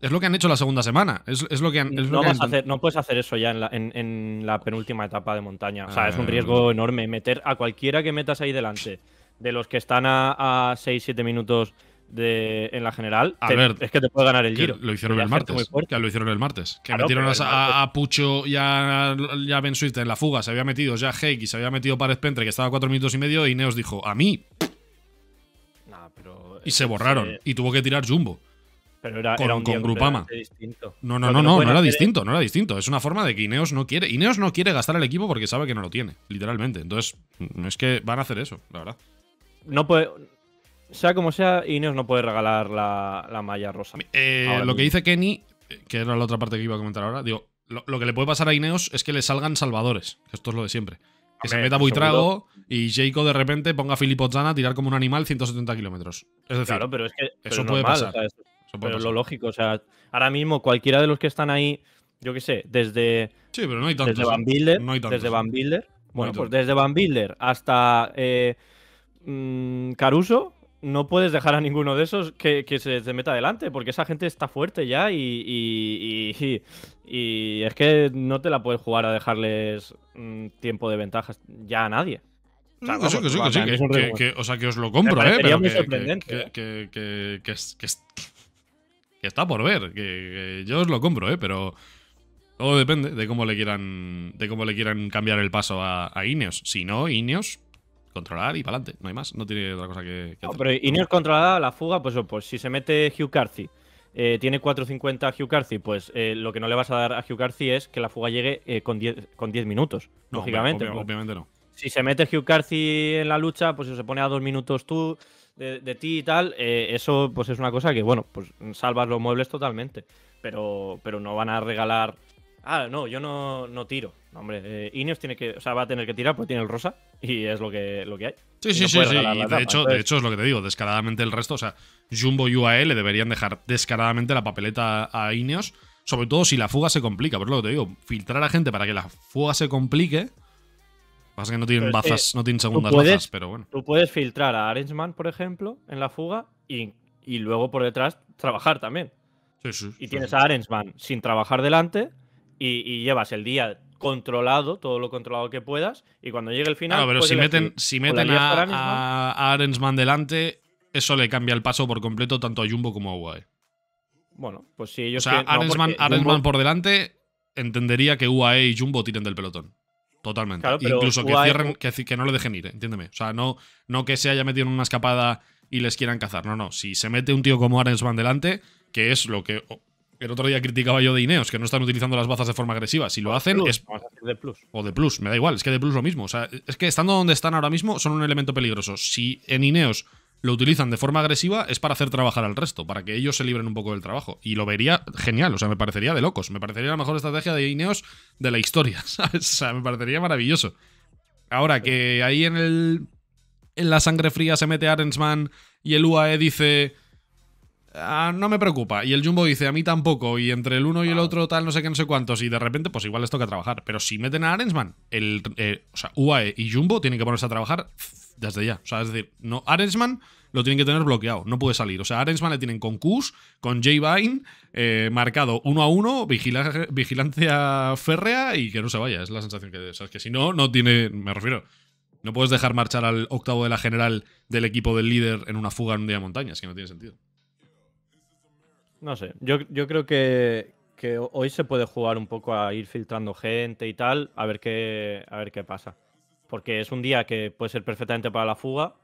Es lo que han hecho la segunda semana. Es, es lo que han. es lo No, que han a hacer- no puedes hacer eso ya en la, en- en la penúltima etapa de montaña. O sea, es un Ah. riesgo enorme. Meter a cualquiera que metas ahí delante, de los que están a, 6-7 minutos de, en la general, A te- ver, es que te puede ganar el giro. lo hicieron el martes. Que lo hicieron el martes. Que Claro, metieron a, martes- Pucho y a, y a Ben Swift en la fuga. Se había metido ya y se había metido Pared Pentre, que estaba a cuatro minutos y medio. Y Ineos dijo, a mí. Nah, pero Y se borraron. se- Y tuvo que tirar Jumbo. pero era, con- era un con Grupama. distinto. No, no, no, no, no era distinto, no era distinto. Es una forma de que Ineos no quiere. Ineos no quiere gastar el equipo porque sabe que no lo tiene, literalmente. Entonces, mm, es que van a hacer eso, la verdad. No puede. Sea como sea, Ineos no puede regalar la, la malla rosa. Eh, lo que dice Kenny, que era la otra parte que iba a comentar ahora, digo, lo, lo que le puede pasar a Ineos es que le salgan salvadores, que esto es lo de siempre. Que se meta. Buitrago y Jayco de repente ponga a Filippo Zana a tirar como un animal 170 kilómetros. Es decir, Claro, pero es que pero eso es puede normal, pasar. o sea, es- eso puede pero es pasar. lo lógico. O sea, ahora mismo cualquiera de los que están ahí, yo qué sé, desde, Sí, pero no hay tantos. desde Van. Bilder, No hay tantos. desde Van Bilder, bueno, pues desde Van Bilder hasta eh, mm, Caruso, no puedes dejar a ninguno de esos que, que se, se meta adelante, porque esa gente está fuerte ya y, y- y- y es que no te la puedes jugar a dejarles mm, tiempo de ventajas ya a nadie. O sea, que sí, que sí, que que- que- o sea, que os lo compro, ¿eh? parecería Pero muy que, sorprendente, que- que- que- que es- que es- que está por ver. Que, que yo os lo compro, ¿eh? Pero todo depende de cómo le quieran, de cómo le quieran cambiar el paso a, a Ineos. Si no, Ineos, controlar y para adelante. No hay más. No tiene otra cosa que, que No, hacer. pero Ineos controlada la fuga, pues, pues si se mete Hugh Carthy, eh, tiene 4.50 Hugh Carthy, pues eh, lo que no le vas a dar a Hugh Carthy es que la fuga llegue eh, con 10 con 10 minutos, No, lógicamente. obvia- pues. obviamente no. Si se mete Hugh Carthy en la lucha, pues si se pone a dos minutos tú de, de ti y tal, eso pues es una cosa que, bueno, pues salvas los muebles totalmente. Pero, pero no van a regalar. Ah, no, yo no, no tiro. No, hombre, eh, Ineos tiene que, o sea, va a tener que tirar porque tiene el rosa y es lo que, lo que hay. Sí, Y sí, no sí, sí. Y de hecho, de hecho es lo que te digo, descaradamente el resto, o sea, Jumbo y UAE le deberían dejar descaradamente la papeleta a Ineos, sobre todo si la fuga se complica, por lo que te digo, filtrar a gente para que la fuga se complique. Pasa que no tienen es que bazas, no tienen segundas puedes- bazas, pero bueno. Tú puedes filtrar a Arensman, por ejemplo, en la fuga y, y luego por detrás trabajar también. Sí, sí, Y sí, tienes a Arensman sin trabajar delante y, y llevas el día controlado, todo lo controlado que puedas, y cuando llegue el final. Claro, pero puedes si elegir. meten, si o meten a, a, a Arensman delante, eso le cambia el paso por completo tanto a Jumbo como a UAE. Bueno, pues si O ellos. sea, que- no, Arensman, Jumbo- por delante entendería que UAE y Jumbo tiren del pelotón. Totalmente. Claro, Incluso que UAE cierren, que, que no le dejen ir, entiéndeme. O sea, no, no que se haya metido en una escapada y les quieran cazar. No, no. Si se mete un tío como Arensman delante, que es lo que el otro día criticaba yo de Ineos, que no están utilizando las bazas de forma agresiva. Si lo hacen, Plus, es. Vamos a de plus. O de plus, me da igual, es que de plus lo mismo. O sea, es que estando donde están ahora mismo son un elemento peligroso. Si en Ineos lo utilizan de forma agresiva, es para hacer trabajar al resto, para que ellos se libren un poco del trabajo. Y lo vería genial, o sea, me parecería de locos. Me parecería la mejor estrategia de Ineos de la historia, ¿sabes? O sea, me parecería maravilloso. Ahora que ahí en el. En la sangre fría se mete Arensman y el UAE dice. "Ah, no me preocupa. Y el Jumbo dice, a mí tampoco. Y entre el uno y el otro, tal, no sé qué, no sé cuántos. Y de repente, pues igual les toca trabajar. Pero si meten a Arensman, el, eh, o sea, UAE y Jumbo tienen que ponerse a trabajar desde ya. O sea, es decir, no, Arensman lo tienen que tener bloqueado. No puede salir. O sea, Arensman le tienen con Kus, con Jay Vine, eh, marcado uno a uno, vigila- vigilancia férrea y que no se vaya. Es la sensación que. O sea, es que si no, no tiene. Me refiero. No puedes dejar marchar al octavo de la general del equipo del líder en una fuga en un día de montaña. Es que no tiene sentido. No sé, yo, yo creo que, que hoy se puede jugar un poco a ir filtrando gente y tal, a ver qué, a ver qué pasa. Porque es un día que puede ser perfectamente para la fuga.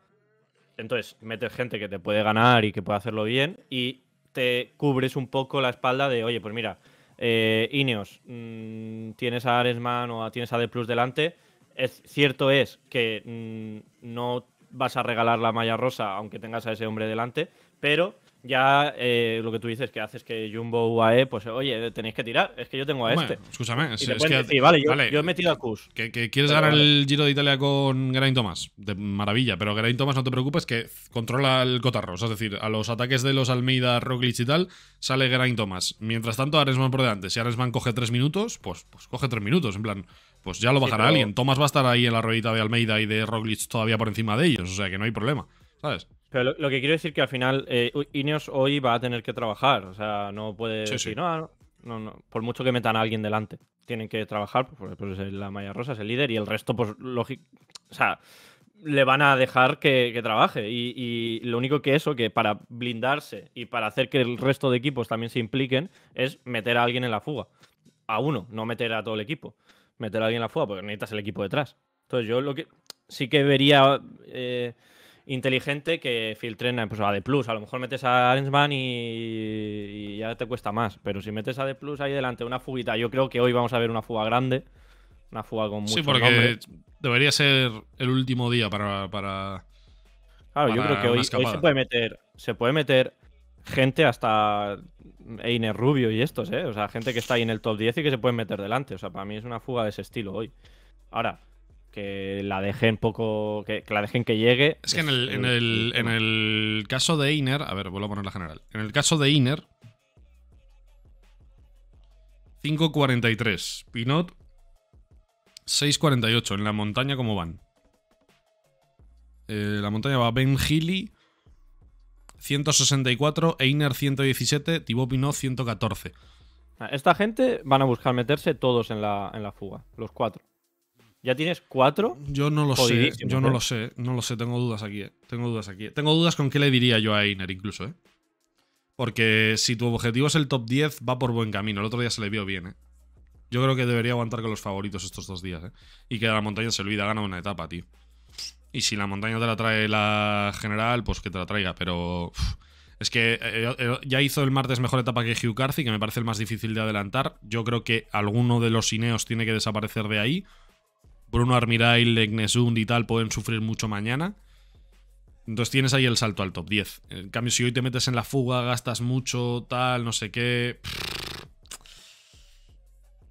Entonces, metes gente que te puede ganar y que puede hacerlo bien. Y te cubres un poco la espalda de, oye, pues mira, eh, Ineos, mm, tienes a Aresman o tienes a D Plus delante. Es, cierto es que mm, no vas a regalar la malla rosa aunque tengas a ese hombre delante, pero ya eh, lo que tú dices que haces que Jumbo UAE, pues oye, tenéis que tirar, es que yo tengo a este. escúchame. Y es- te es pueden que- decir, vale, yo, vale, yo he metido a Kus. Que, que quieres Pero ganar el Giro de Italia con Geraint Thomas, de maravilla, pero Geraint Thomas no te preocupes que controla el cotarro, es decir, a los ataques de los Almeida, Roglic y tal, sale Geraint Thomas. Mientras tanto, Aresman por delante. Si Aresman coge tres minutos, pues, pues coge tres minutos, en plan, pues ya lo Sí, bajará pero- alguien. Thomas va a estar ahí en la ruedita de Almeida y de Roglic todavía por encima de ellos, o sea que no hay problema, ¿sabes? Pero lo, lo que quiero decir que al final eh, Ineos hoy va a tener que trabajar, o sea, no puede Sí, decir, sí. no, no, no, por mucho que metan a alguien delante, tienen que trabajar, pues, pues la Maya Rosa es el líder y el resto, pues lógico, o sea, le van a dejar que, que trabaje. Y, y lo único que eso, que para blindarse y para hacer que el resto de equipos también se impliquen, es meter a alguien en la fuga. A uno, no meter a todo el equipo. Meter a alguien en la fuga porque necesitas el equipo detrás. Entonces yo lo que sí que vería eh, inteligente que filtren pues, a D Plus. A lo mejor metes a Arensman y, y ya te cuesta más. Pero si metes a D Plus ahí delante, una fuguita, yo creo que hoy vamos a ver una fuga grande. Una fuga con mucho Sí, porque debería ser el último día para. para claro, yo creo que hoy, hoy se puede meter. Se puede meter gente hasta Einer Rubio y estos, ¿eh? O sea, gente que está ahí en el top 10 y que se pueden meter delante. O sea, para mí es una fuga de ese estilo hoy. Ahora, que la dejen poco. Que, que la dejen que llegue. Es que en el, en, el, en el caso de Iner. A ver, vuelvo a poner la general. En el caso de Iner. 5.43. Pinot. 6.48. En la montaña, ¿cómo van? Eh, la montaña va Ben Healy. 164. Einer 117. Thibaut Pinot 114. Esta gente van a buscar meterse todos en la, en la fuga. Los cuatro. Ya tienes cuatro. Yo no lo sé, yo no ¿eh? lo sé, no lo sé, tengo dudas aquí, eh. tengo dudas aquí. Tengo dudas con qué le diría yo a Einer incluso, ¿eh? Porque si tu objetivo es el top 10, va por buen camino. El otro día se le vio bien, ¿eh? Yo creo que debería aguantar con los favoritos estos dos días, ¿eh? Y que la montaña se olvida, gana una etapa, tío. Y si la montaña te la trae la general, pues que te la traiga, pero... es que eh, eh, ya hizo el martes mejor etapa que Hugh Carthy, que me parece el más difícil de adelantar. Yo creo que alguno de los Ineos tiene que desaparecer de ahí. Bruno Armirail, Egnesund y tal pueden sufrir mucho mañana. Entonces tienes ahí el salto al top 10. En cambio, si hoy te metes en la fuga, gastas mucho, tal, no sé qué.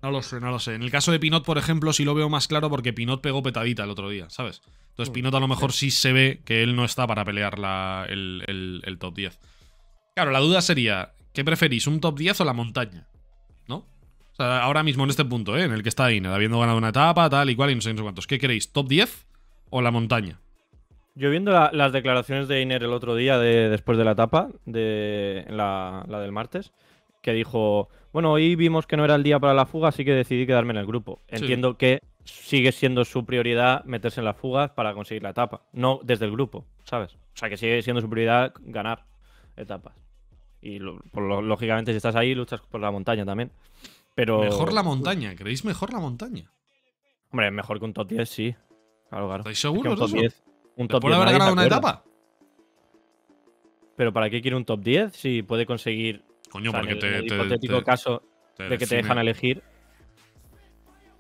No lo sé, no lo sé. En el caso de Pinot, por ejemplo, sí lo veo más claro porque Pinot pegó petadita el otro día, ¿sabes? Entonces Mm, Pinot a lo mejor sí se ve que él no está para pelear la- el, el- el top 10. Claro, la duda sería, ¿qué preferís, un top 10 o la montaña? ¿No? O sea, ahora mismo en este punto, ¿eh? En el que está Iner, habiendo ganado una etapa, tal y cual, y no sé, no sé cuántos. ¿Qué queréis, top 10 o la montaña? Yo viendo la- las declaraciones de Iner el otro día, de, después de la etapa, de la, la del martes, que dijo, bueno, hoy vimos que no era el día para la fuga, así que decidí quedarme en el grupo. Entiendo que sigue siendo su prioridad meterse en las fugas para conseguir la etapa, no desde el grupo, ¿sabes? O sea, que sigue siendo su prioridad ganar etapas. Y lo- por lo- lógicamente, si estás ahí, luchas por la montaña también. Pero. Mejor la montaña, ¿creéis mejor la montaña? Hombre, mejor que un top 10, sí. Claro, claro. ¿Estáis Es que seguros un de top eso? 10. Un top ¿Puede 10 haber ganado una etapa? Pero ¿para qué quiere un top 10 si puede conseguir Coño, o sea, porque en el, te, el hipotético te- caso te de que te dejan elegir?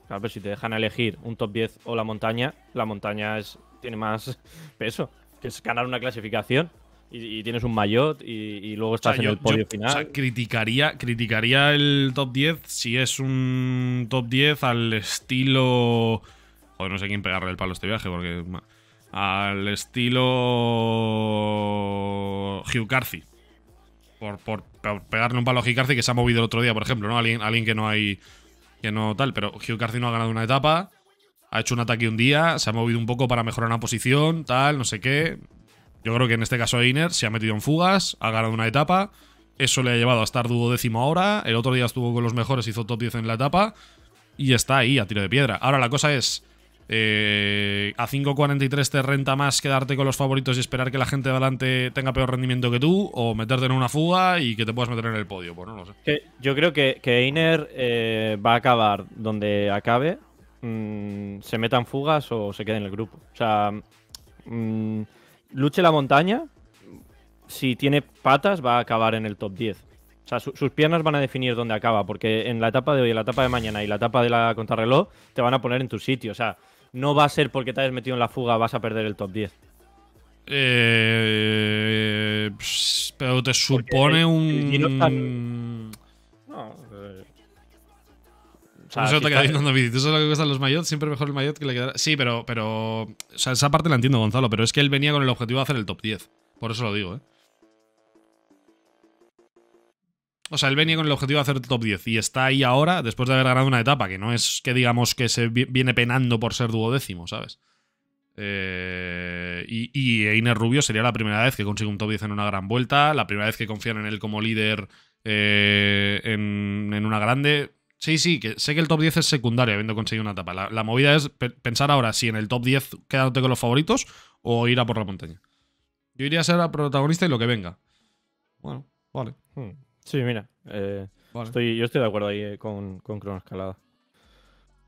Claro, pero si te dejan elegir un top 10 o la montaña, la montaña es, tiene más peso, que es ganar una clasificación y, y tiees un maillot y, y luego O sea, estás en yo- el podio yo- final. o sea, criticaría, criticaría el top 10 si es un top 10 al estilo. Joder, no sé quién pegarle el palo a este viaje, porque. Al estilo. Hugh Carthy. Por, por- por pegarle un palo a Hugh Carthy que se ha movido el otro día, por ejemplo, ¿no? Alguien, alguien que no hay. Que no tal. Pero Hugh Carthy no ha ganado una etapa. Ha hecho un ataque un día. Se ha movido un poco para mejorar una posición. Tal, no sé qué. Yo creo que en este caso Einer se ha metido en fugas, ha ganado una etapa. Eso le ha llevado a estar duodécimo ahora. El otro día estuvo con los mejores, hizo top 10 en la etapa. Y está ahí, a tiro de piedra. Ahora la cosa es. eh, a 5.43 te renta más quedarte con los favoritos y esperar que la gente de adelante tenga peor rendimiento que tú, o meterte en una fuga y que te puedas meter en el podio. Pues no lo sé. Yo creo que, que Einer eh, va a acabar donde acabe, mm, se meta en fugas o se quede en el grupo. O sea, mm, luche la montaña, si tiene patas va a acabar en el top 10. O sea, su- sus piernas van a definir dónde acaba, porque en la etapa de hoy, en la etapa de mañana y la etapa de la contrarreloj te van a poner en tu sitio. O sea, no va a ser porque te hayas metido en la fuga vas a perder el top 10. Eh, pero te supone el- un. el Giro está- No, o sea, Eso te diciendo David. Eso es lo que cuestan los maillots. Siempre mejor el maillot que le queda. Sí, pero, pero. O sea, esa parte la entiendo, Gonzalo. Pero es que él venía con el objetivo de hacer el top 10. Por eso lo digo, ¿eh? O sea, él venía con el objetivo de hacer el top 10 y está ahí ahora después de haber ganado una etapa, que no es que digamos que se vi- viene penando por ser duodécimo, ¿sabes? Eh, y, y Einer Rubio sería la primera vez que consigue un top 10 en una gran vuelta, la primera vez que confían en él como líder eh, en, en una grande. Sí, sí, que sé que el top 10 es secundario habiendo conseguido una etapa. La, la movida es pe- pensar ahora si en el top 10 quedándote con los favoritos o ir a por la montaña. Yo iría a ser a protagonista y lo que venga. Bueno, vale. Hmm. Sí, mira. eh, vale. estoy, yo estoy de acuerdo ahí eh, con, con Cronoescalada.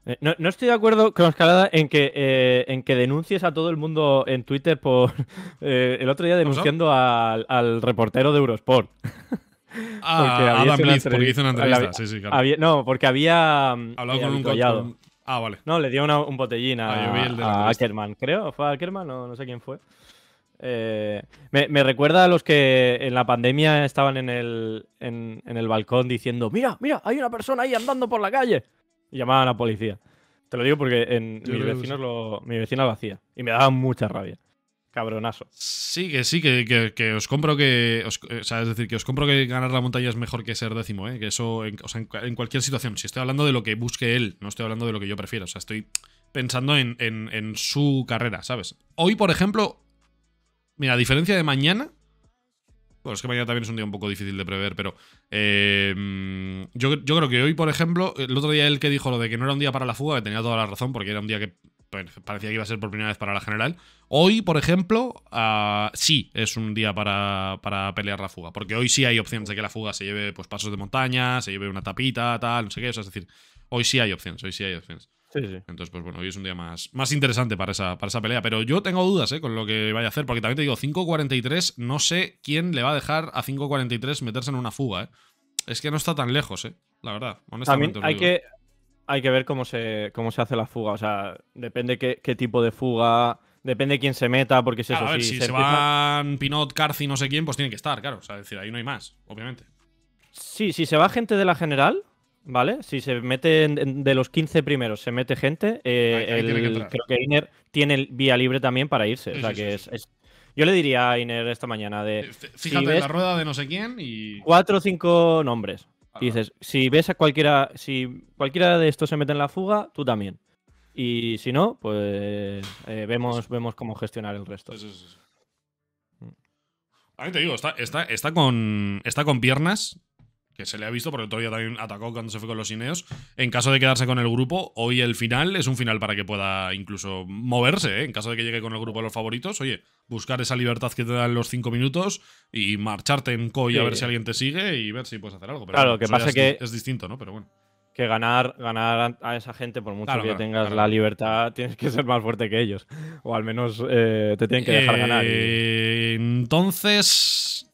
Eh, no, no estoy de acuerdo, Cronoescalada, en que, eh, en que denuncies a todo el mundo en Twitter por el otro día denunciando al, al reportero de Eurosport. Ah, Adam porque hizo una entrevista- entrevista. Sí, sí, claro. Había- no, porque había mm, Hablado con un con- Ah, vale. No, le dio una- un botellín a, Ah, a. Ackerman, creo. ¿Fue a Ackerman? No, no sé quién fue. Eh, me, me recuerda a los que en la pandemia estaban en el, en, en el balcón diciendo: Mira, mira, hay una persona ahí andando por la calle. Y llamaban a la policía. Te lo digo porque en mis vecinos lo, mi vecina lo hacía. Y me daba mucha rabia. Cabronazo. Sí, que sí, que, que- os compro que. os- sea, es decir, que os compro que ganar la montaña es mejor que ser décimo, ¿eh? Que eso, en, o sea, en, cua- en cualquier situación. Si estoy hablando de lo que busque él, no estoy hablando de lo que yo prefiero. O sea, estoy pensando en, en- su carrera, ¿sabes? Hoy, por ejemplo. Mira, a diferencia de mañana. Bueno, es que mañana también es un día un poco difícil de prever, pero. eh, mm, yo, yo creo que hoy, por ejemplo, el otro día él que dijo lo de que no era un día para la fuga, que tenía toda la razón, porque era un día que parecía que iba a ser por primera vez para la general. Hoy, por ejemplo, ah, sí es un día para, para pelear la fuga. Porque hoy sí hay opciones de que la fuga se lleve pues, pasos de montaña, se lleve una tapita, tal, no sé qué. o sea, es decir, hoy sí hay opciones, hoy sí hay opciones. Sí, sí. Entonces, pues bueno, hoy es un día más, más interesante para esa, para esa pelea. Pero yo tengo dudas ¿eh? con lo que vaya a hacer. Porque también te digo, 5.43, no sé quién le va a dejar a 5.43 meterse en una fuga. ¿eh? Es que no está tan lejos, ¿eh? La verdad, También honestamente. lo hay que, hay que ver cómo se, cómo se hace la fuga. O sea, depende qué, qué tipo de fuga, depende quién se meta, porque es Claro, eso. a ver, si si se se, empieza- van Pinot, Carci, no sé quién, pues tiene que estar, claro. O sea, es decir, ahí no hay más, obviamente. Sí, si se va gente de la general, ¿vale? Si se mete en- de los 15 primeros, se mete gente. eh, Ahí- ahí tiene que el- entrar. creo que Iner tiene vía libre también para irse. Sí, o sea sí, que es, Yo le diría a Iner esta mañana de Eh, Fíjate, ves- la rueda de no sé quién y. cuatro o cinco nombres. Y dices, si ves a cualquiera, si cualquiera de estos se mete en la fuga, tú también. Y si no, pues eh, vemos, vemos cómo gestionar el resto. Mm. También te digo, está, está, está, con, está con piernas, que se le ha visto, porque el otro día también atacó cuando se fue con los Ineos. En caso de quedarse con el grupo, hoy el final es un final para que pueda incluso moverse, ¿eh? En caso de que llegue con el grupo de los favoritos, oye, buscar esa libertad que te dan los cinco minutos y marcharte en COI a ver si alguien te sigue y ver si puedes hacer algo. Pero Claro, bueno, lo que pasa es, que- es distinto, ¿no? Pero bueno. Que ganar, ganar a esa gente, por mucho Claro, que claro, tengas claro. la libertad, tienes que ser más fuerte que ellos. O al menos eh, te tienen que dejar ganar. y- Eh, Entonces.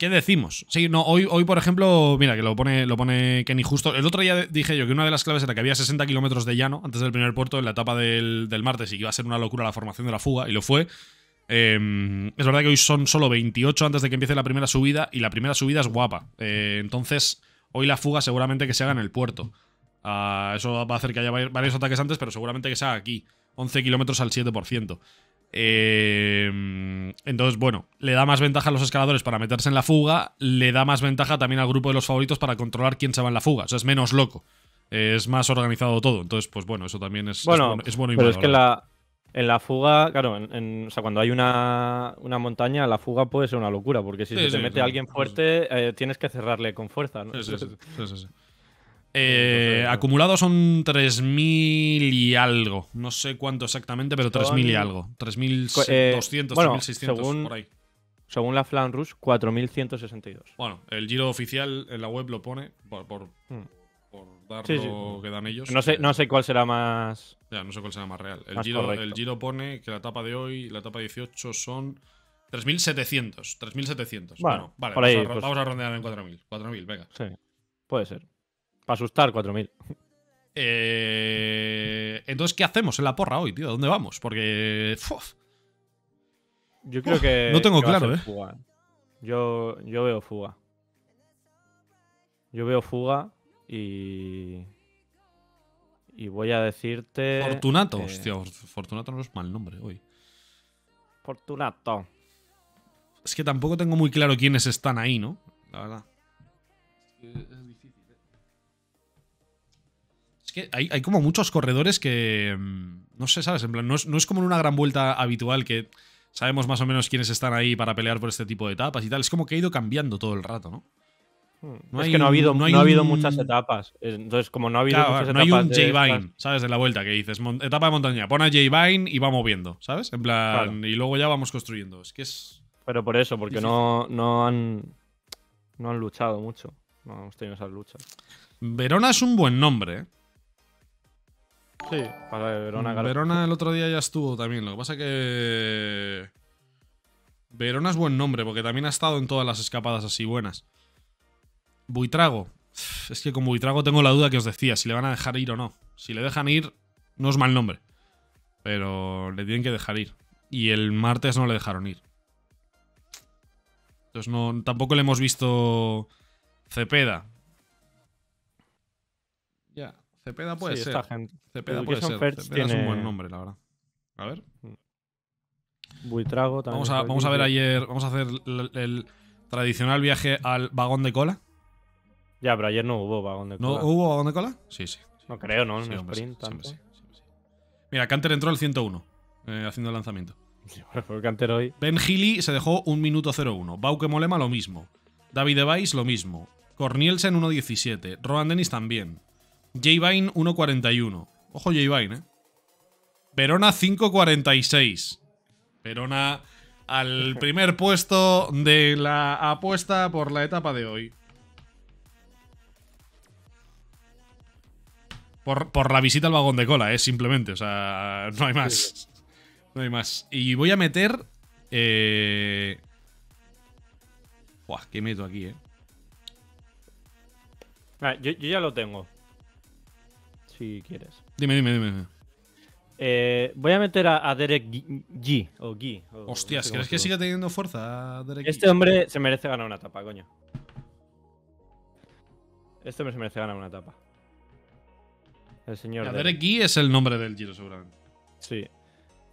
¿Qué decimos? Sí, no, hoy, hoy, por ejemplo, mira, que lo pone, lo pone Kenny justo. El otro día dije yo que una de las claves era que había 60 kilómetros de llano antes del primer puerto en la etapa del, del martes y que iba a ser una locura la formación de la fuga, y lo fue. Eh, es verdad que hoy son solo 28 antes de que empiece la primera subida, y la primera subida es guapa. Eh, entonces, hoy la fuga seguramente que se haga en el puerto. Ah, eso va a hacer que haya vari- varios ataques antes, pero seguramente que se haga aquí. 11 kilómetros al 7%. Eh, entonces, bueno, le da más ventaja a los escaladores para meterse en la fuga, le da más ventaja también al grupo de los favoritos para controlar quién se va en la fuga. O sea, es menos loco. Es más organizado todo. Entonces, pues bueno, eso también es, es Bueno, bueno, es bueno y pero malo, es que la en la fuga, claro, en, en- o sea, cuando hay una, una montaña, la fuga puede ser una locura, porque si Sí, se te sí, mete sí, alguien fuerte, eh, tienes que cerrarle con fuerza. ¿no? Sí, sí, sí. Eh, Entonces, acumulados son 3.000 y algo. No sé cuánto exactamente, pero 3.000 y algo. eh, 3.200, bueno, 3.600, según- por ahí. Según la Flan Rush, 4.162. Bueno, el giro oficial en la web lo pone por, por, Hmm. por dar Sí, sí. lo que dan ellos. No sé, Eh, no sé cuál será más. Ya, no sé cuál será más real. El, Más giro, correcto. el giro pone que la etapa de hoy y la etapa 18 son 3.700. 3.700. Bueno, Bueno, vale, vamos, ahí, a, pues- vamos a rondear en 4.000. 4.000, venga. Sí, puede ser. Para asustar, 4.000. Eh, entonces, ¿qué hacemos en la porra hoy, tío? ¿Dónde vamos? Porque. Yo creo Uf, que. no tengo que claro, ¿eh? fuga. Yo, yo veo fuga. Yo veo fuga y. Y voy a decirte. Fortunato. eh, Hostia, Fortunato no es mal nombre hoy. Fortunato. Es que tampoco tengo muy claro quiénes están ahí, ¿no? La verdad. Es. ¿eh? Que hay, hay como muchos corredores que. mm, No sé, ¿sabes? En plan, no es, no es como en una gran vuelta habitual que sabemos más o menos quiénes están ahí para pelear por este tipo de etapas y tal. Es como que ha ido cambiando todo el rato, ¿no? Hmm. No es hay que no ha un- habido, no no hay ha habido un- muchas etapas. Entonces, como no ha habido Claro, muchas no hay etapas. un de J estas- Vine, ¿sabes? De la vuelta que dices, etapa de montaña, pon a J Vine y vamos viendo, ¿sabes? En plan, Claro. y luego ya vamos construyendo. Es que es. Pero por eso, porque no, no han. No han luchado mucho. No hemos tenido esas luchas. Verona es un buen nombre, ¿eh? Sí, para Verona, claro. Verona el otro día ya estuvo también. Lo que pasa que. Verona es buen nombre, porque también ha estado en todas las escapadas así buenas. Buitrago. Es que con Buitrago tengo la duda que os decía, si le van a dejar ir o no. Si le dejan ir, no es mal nombre. Pero le tienen que dejar ir. Y el martes no le dejaron ir. Entonces no, tampoco le hemos visto Cepeda. Cepeda puede Sí, ser. esta gente. Cepeda puede Education ser. Cepeda es un tiene- buen nombre, la verdad. A ver. Buitrago también. Vamos a, vamos ver ayer. Vamos a hacer el, el tradicional viaje al vagón de cola. Ya, pero ayer no hubo vagón de ¿No cola. hubo vagón de cola? Sí, sí. No creo, ¿no? Sí, En hombre, sí, sprint tanto. sí. Mira, Canter entró el 101 eh, haciendo el lanzamiento. Cantero hoy. Ben Healy se dejó un minuto 01. Bauke Molema lo mismo. David Device lo mismo. Cornielsen 1.17. Rowan Dennis también. J Vine 1.41. Ojo J Vine, eh. Verona 5.46. Verona al primer puesto de la apuesta por la etapa de hoy. Por, por la visita al vagón de cola, eh, simplemente. O sea, no hay más. No hay más. Y voy a meter. Eh... Buah, ¿qué meto aquí, eh? Ah, yo, yo ya lo tengo. Si quieres. Dime, dime, dime. Eh, voy a meter a, a Derek G. G, o G o no Hostias, sé cómo ¿crees que sigue teniendo fuerza, Derek? Este hombre se merece ganar una etapa, coño. Este hombre se merece ganar una etapa. El señor. Ya, Derek. Guy es el nombre del Giro, seguramente. Sí.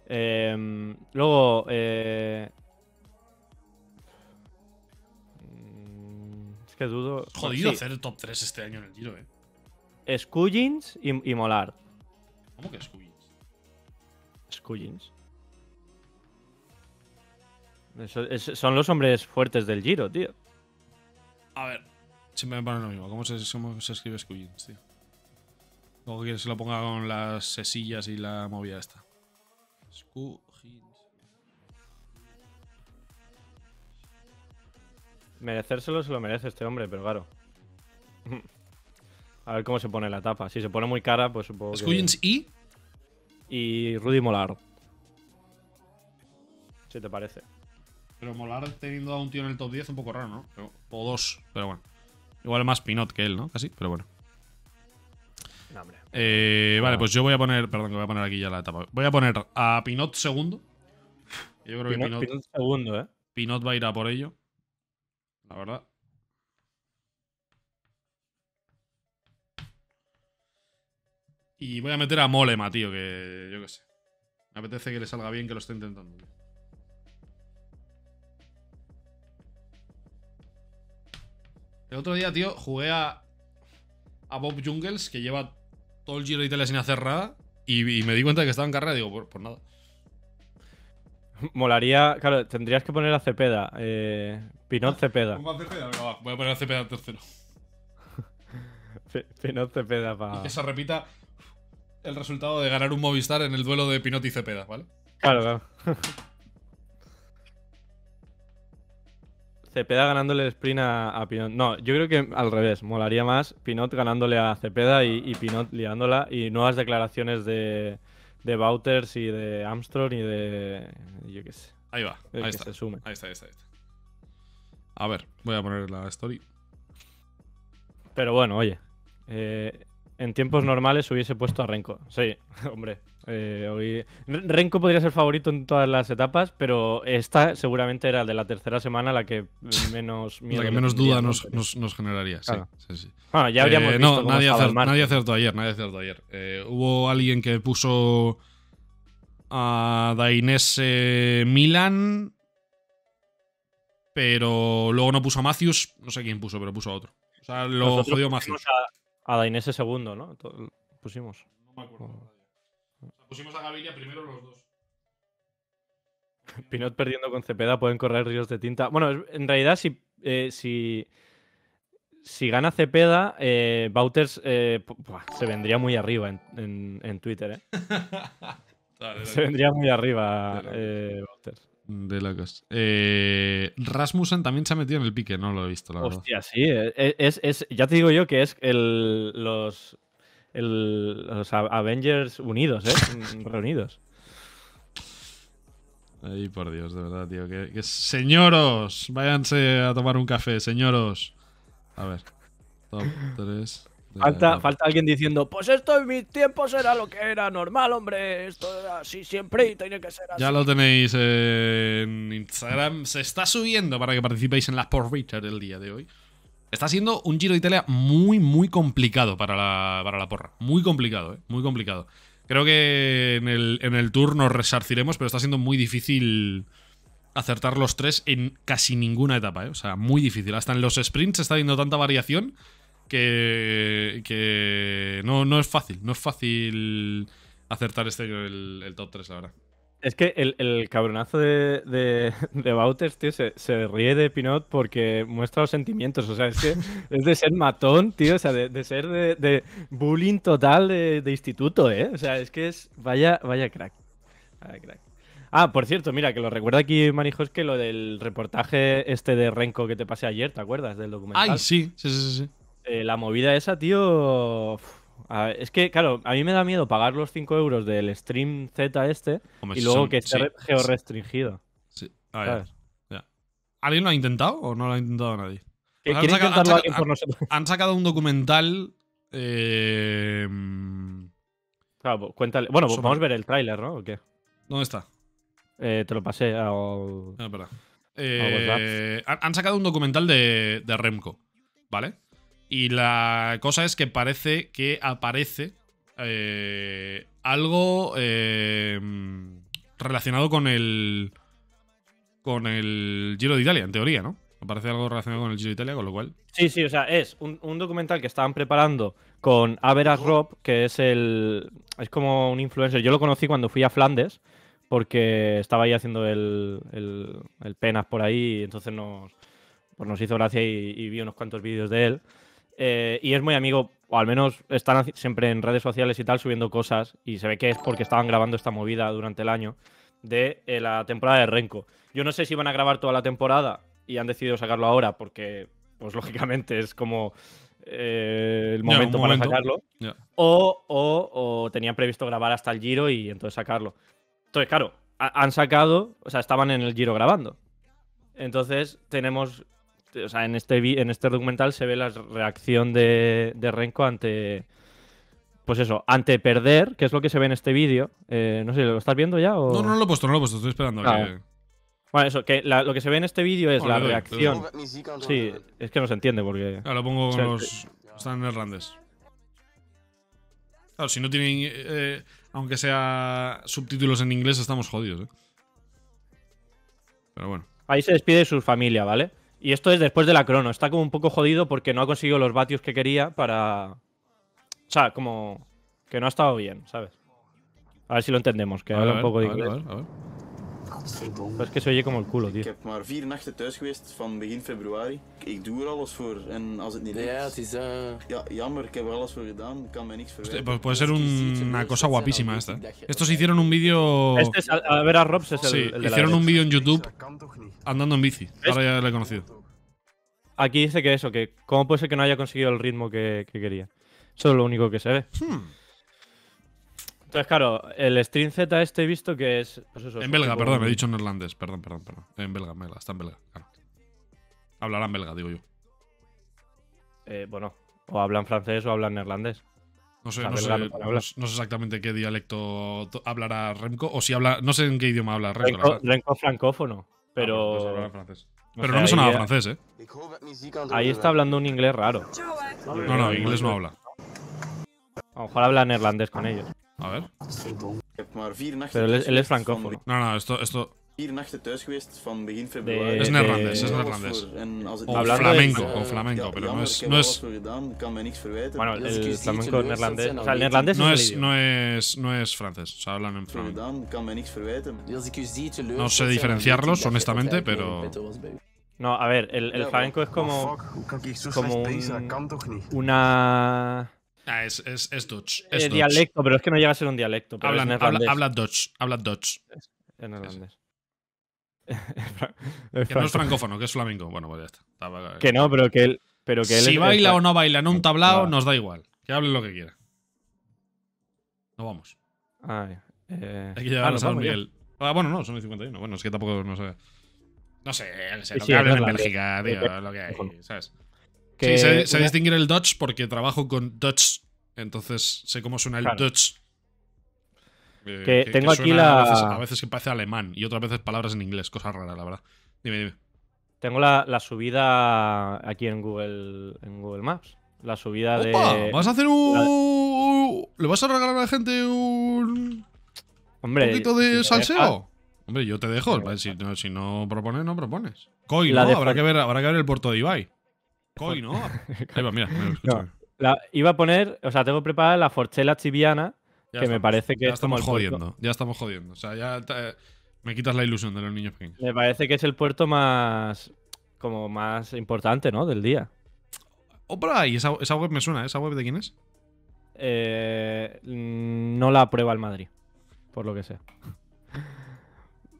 Em, luego. Eh... mm, Es que dudo. Jodido Sí, hacer top 3 este año en el Giro, eh. Scullins y, y Molar. ¿Cómo que. Eso- es- son los hombres fuertes del Giro, tío. A ver, siempre me pone lo mismo. ¿Cómo se, cómo se escribe Squillins, tío? Luego quieres que lo ponga con las sesillas y la movida esta. Squillins. Merecérselo se lo merece este hombre, pero claro. A ver cómo se pone la tapa. Si se pone muy cara, pues supongo que... Squillins y. Y Rudy Molar. Si te parece. Pero molar teniendo a un tío en el top 10 un poco raro, ¿no? Pero- o dos, pero bueno. Igual más Pinot que él, ¿no? Casi, pero bueno. No, hombre. Eh, vale, pues yo voy a poner. Perdón, que voy a poner aquí ya la etapa. Voy a poner a Pinot segundo. Yo creo que Pinot, Pinot, Pinot segundo, ¿eh? Pinot va a ir a por ello. La verdad. Y voy a meter a Molema, tío, que yo qué sé. Me apetece que le salga bien, que lo esté intentando. tío. El otro día, tío, jugué a, a Bob Jungles, que lleva todo el Giro de Italia sin hacer nada. Y, y me di cuenta de que estaba en carrera. Digo, por, por nada. Molaría. Claro, tendrías que poner a Cepeda. Eh, Pinot Cepeda. Pongo a Cepeda, venga, va, Voy a poner a Cepeda tercero. Pi- Pinot Cepeda Y para. que se repita el resultado de ganar un Movistar en el duelo de Pinot y Cepeda, ¿vale? Claro, claro. Cepeda ganándole el sprint a, a Pinot. No, yo creo que al revés. Molaría más Pinot ganándole a Cepeda y, y Pinot liándola. Y nuevas declaraciones de, de Wouters y de Armstrong y de. Yo qué sé. Ahí va, ahí que está. se sume. Ahí está, ahí está, ahí está. A ver, voy a poner la story. Pero bueno, oye. eh, en tiempos normales hubiese puesto a Renko. Sí, hombre. eh, hoy... Renko podría ser favorito en todas las etapas, pero esta seguramente era de la tercera semana la que menos miedo La que le menos duda ¿no? nos, nos- nos generaría, sí, Claro. sí, sí. Ya habríamos Eh, visto no, cómo nadie, estaba el acer- martes. nadie acertó ayer, nadie acertó ayer. Eh, hubo alguien que puso a Dainese eh, Milan, pero luego no puso a Matthews, no sé quién puso, pero puso a otro. O sea, lo Nosotros jodió Matthews. A, a Dainese segundo, ¿no? Pusimos. No me acuerdo. O sea, pusimos a Gaviria primero los dos. Pinot perdiendo con Cepeda pueden correr ríos de tinta. Bueno, en realidad si, eh, si, si gana Cepeda, eh, Bauters eh, se vendría muy arriba en, en- en Twitter, ¿eh? Se vendría muy arriba eh, Bauters. De locos. Eh, Rasmussen también se ha metido en el pique, no lo he visto, la verdad. Hostia, sí. eh, eh, Es, es- ya te digo yo que es el, los, el- los Avengers unidos, ¿eh? Mm, Reunidos. Ay, por Dios, de verdad, tío. Que, que- señoros, váyanse a tomar un café, señoros. A ver. Top 3. Falta, falta alguien diciendo, pues esto en mis tiempos era lo que era normal, hombre. Esto era así siempre y tiene que ser así. Ya lo tenéis en Instagram. Se está subiendo para que participéis en la Sport Rater del día de hoy. Está siendo un Giro de Italia muy, muy complicado para la, para la porra. Muy complicado, ¿eh? Muy complicado. Creo que en el, en el tour nos resarciremos, pero está siendo muy difícil acertar los tres en casi ninguna etapa, ¿eh? O sea, muy difícil. Hasta en los sprints está habiendo tanta variación que, que no, no es fácil. No es fácil acertar este el, el top 3, la verdad. Es que el, el cabronazo de, de, de Bauters, tío, se, se ríe de Pinot porque muestra los sentimientos. O sea, es que es de ser matón, tío. O sea, de, de ser de, de bullying total de, de instituto, ¿eh? O sea, es que es. Vaya, vaya crack. Vaya crack. Ah, por cierto, mira, que lo recuerda aquí Marijo, es que lo del reportaje este de Renko que te pasé ayer, ¿te acuerdas? Del documental. Ay, sí, sí, sí, sí. Eh, la movida esa, tío. uf, a ver, es que, claro, a mí me da miedo pagar los 5 euros del stream Z este Hombre, y luego son- que esté sí, re- georrestringido. sí. Ya, ¿sabes? ya. ¿Alguien lo ha intentado o no lo ha intentado nadie? Pues han quiere saca- han intentarlo saca- alguien por nosotros. Han sacado un documental. eh, Claro, pues cuéntale. Bueno, pues Sobre- vamos a ver el tráiler, ¿no? ¿O qué? ¿Dónde está? Eh, te lo pasé al... Ah, espera. Eh, han, han sacado un documental de, de Remco, ¿vale? Y la cosa es que parece que aparece eh, algo eh, relacionado con el. con el Giro de Italia, en teoría, ¿no? Aparece algo relacionado con el Giro de Italia, con lo cual. Sí, sí, o sea, es un, un documental que estaban preparando con Averas Rob, que es el. Es como un influencer. Yo lo conocí cuando fui a Flandes, porque estaba ahí haciendo el, el, el penas por ahí, y entonces nos, pues nos hizo gracia y, y vi unos cuantos vídeos de él. Eh, y es muy amigo, o al menos están siempre en redes sociales y tal, subiendo cosas, y se ve que es porque estaban grabando esta movida durante el año de eh, la temporada de Renko. Yo no sé si van a grabar toda la temporada y han decidido sacarlo ahora porque, pues lógicamente, es como eh, el momento para momento. sacarlo. O, o- o tenían previsto grabar hasta el Giro y entonces sacarlo. Entonces, claro, ha- han sacado, o sea, estaban en el Giro grabando. Entonces, tenemos, o sea, en este, en este documental se ve la reacción de, de Renko ante, pues eso, ante perder, que es lo que se ve en este vídeo. Eh, no sé, ¿lo estás viendo ya? O... No, no lo he puesto, no lo he puesto, estoy esperando. a Ah. que- Bueno, eso, que la- lo que se ve en este vídeo es la doy, reacción. Sí, es que no se entiende porque... Claro, lo pongo O con sea, los. Están en neerlandés. Claro, si no tienen. eh, aunque sea subtítulos en inglés, estamos jodidos, ¿eh? Pero bueno. Ahí se despide de su familia, ¿vale? Y esto es después de la crono. Está como un poco jodido porque no ha conseguido los vatios que quería para. O sea, como. Que no ha estado bien, ¿sabes? A ver si lo entendemos, que habla un poco de a ver, a ver, a ver. Pero es que se oye como el culo, Ik tío. heb maar vier nachten thuis geweest van begin februari. Ik doe er alles voor. En als het niet lukt, Ja, het is. ja, jammer, ik heb er alles voor gedaan. Ik kan mij niks Hostia, verwijten. pues puede ser un- una cosa guapísima esta. ¿eh? Estos hicieron un vídeo. Este es, a, a ver a Robs es el, Sí, el de la hicieron un vídeo en YouTube andando en bici. Ahora ya lo he conocido. Aquí dice que eso, que cómo puede ser que no haya conseguido el ritmo que, que quería. Eso es lo único que se ve. Hmm. Entonces, claro, el Stream Z este he visto que es. Pues eso, En belga, perdón, he dicho en neerlandés. Perdón, perdón, perdón. En belga, en belga, está en belga. Claro. Hablarán belga, digo yo. eh, bueno, o hablan francés o hablan neerlandés. No sé, O sea, no, sé, no sé exactamente qué dialecto to- hablará Remco. O si habla. No sé en qué idioma habla Remco. Renko. Renko francófono. Ah, Pero. pues francés. no Pero no me sonaba francés, ¿eh? Ahí está hablando un inglés raro. No, no, inglés no habla. A lo mejor habla neerlandés con ellos. A ver. Ik heb maar vier nachten Pero él es, él francófono. No, no, esto. esto Vier nachten thuis geweest van begin De- februari. es neerlandés, es er neerlandés. O flamenco, flamenco, pero no es. No er es, kan mij niks verwijten. Bueno, el flamenco neerlandés. O sea, el neerlandés no es, es, el no idioma. es, no es francés. O sea, hablan en flamenco. kan mij niks verwijten. No sé diferenciarlos, honestamente, pero-. No, a ver, el, el flamenco es Oh, como como un- una. Ah, es, es, es Dutch. eh, Es Dutch. dialecto, pero es que no llega a ser un dialecto. Pero Hablan, habla, habla Dutch. Habla Dutch. Es neerlandés. Que no es francófono, que es flamenco. Bueno, pues ya está. Que no, pero que él. Pero que él si es- baila o no baila en un tablao, nos da igual. Que hable lo que quiera. No vamos. Ay, eh, Hay que ah, llevar a San. Miguel. Ah, bueno, no, son el 51. Bueno, es que tampoco no sé. No sé, qué sé, Sí, lo sí, que hablen en. Bélgica, tío, Eh, lo que hay. ¿sabes? Que sí, sé, sé distinguir el Dutch porque trabajo con Dutch, entonces sé cómo suena el Claro. Dutch. Eh, Que tengo aquí suena la- A veces, a veces que parece alemán y otras veces palabras en inglés, cosas raras, la verdad. Dime, dime. Tengo la, la subida aquí en Google, en Google Maps. La subida ¡Opa! de. ¿Vas a hacer un. ¿Le vas a regalar a la gente un Hombre, poquito de salseo? Hombre, yo te dejo. Si me Si no, si no propones, no propones. Coy, ¿no? Habrá que, ver, habrá que ver el puerto de Ibai. Coy, ¿no? Ahí va, mira, mira, escúchame. la- iba a poner, o sea, tengo preparada la Forchella Chiviana, Ya que me parece que ya es como estamos puerto- jodiendo. Ya estamos jodiendo. O sea, ya te- me quitas la ilusión de los niños pequeños. me parece que es el puerto más, como más importante, ¿no? Del día. Opa, y esa, esa web me suena. ¿eh? ¿Esa web de quién es? Eh, no la aprueba el Madrid, por lo que sea.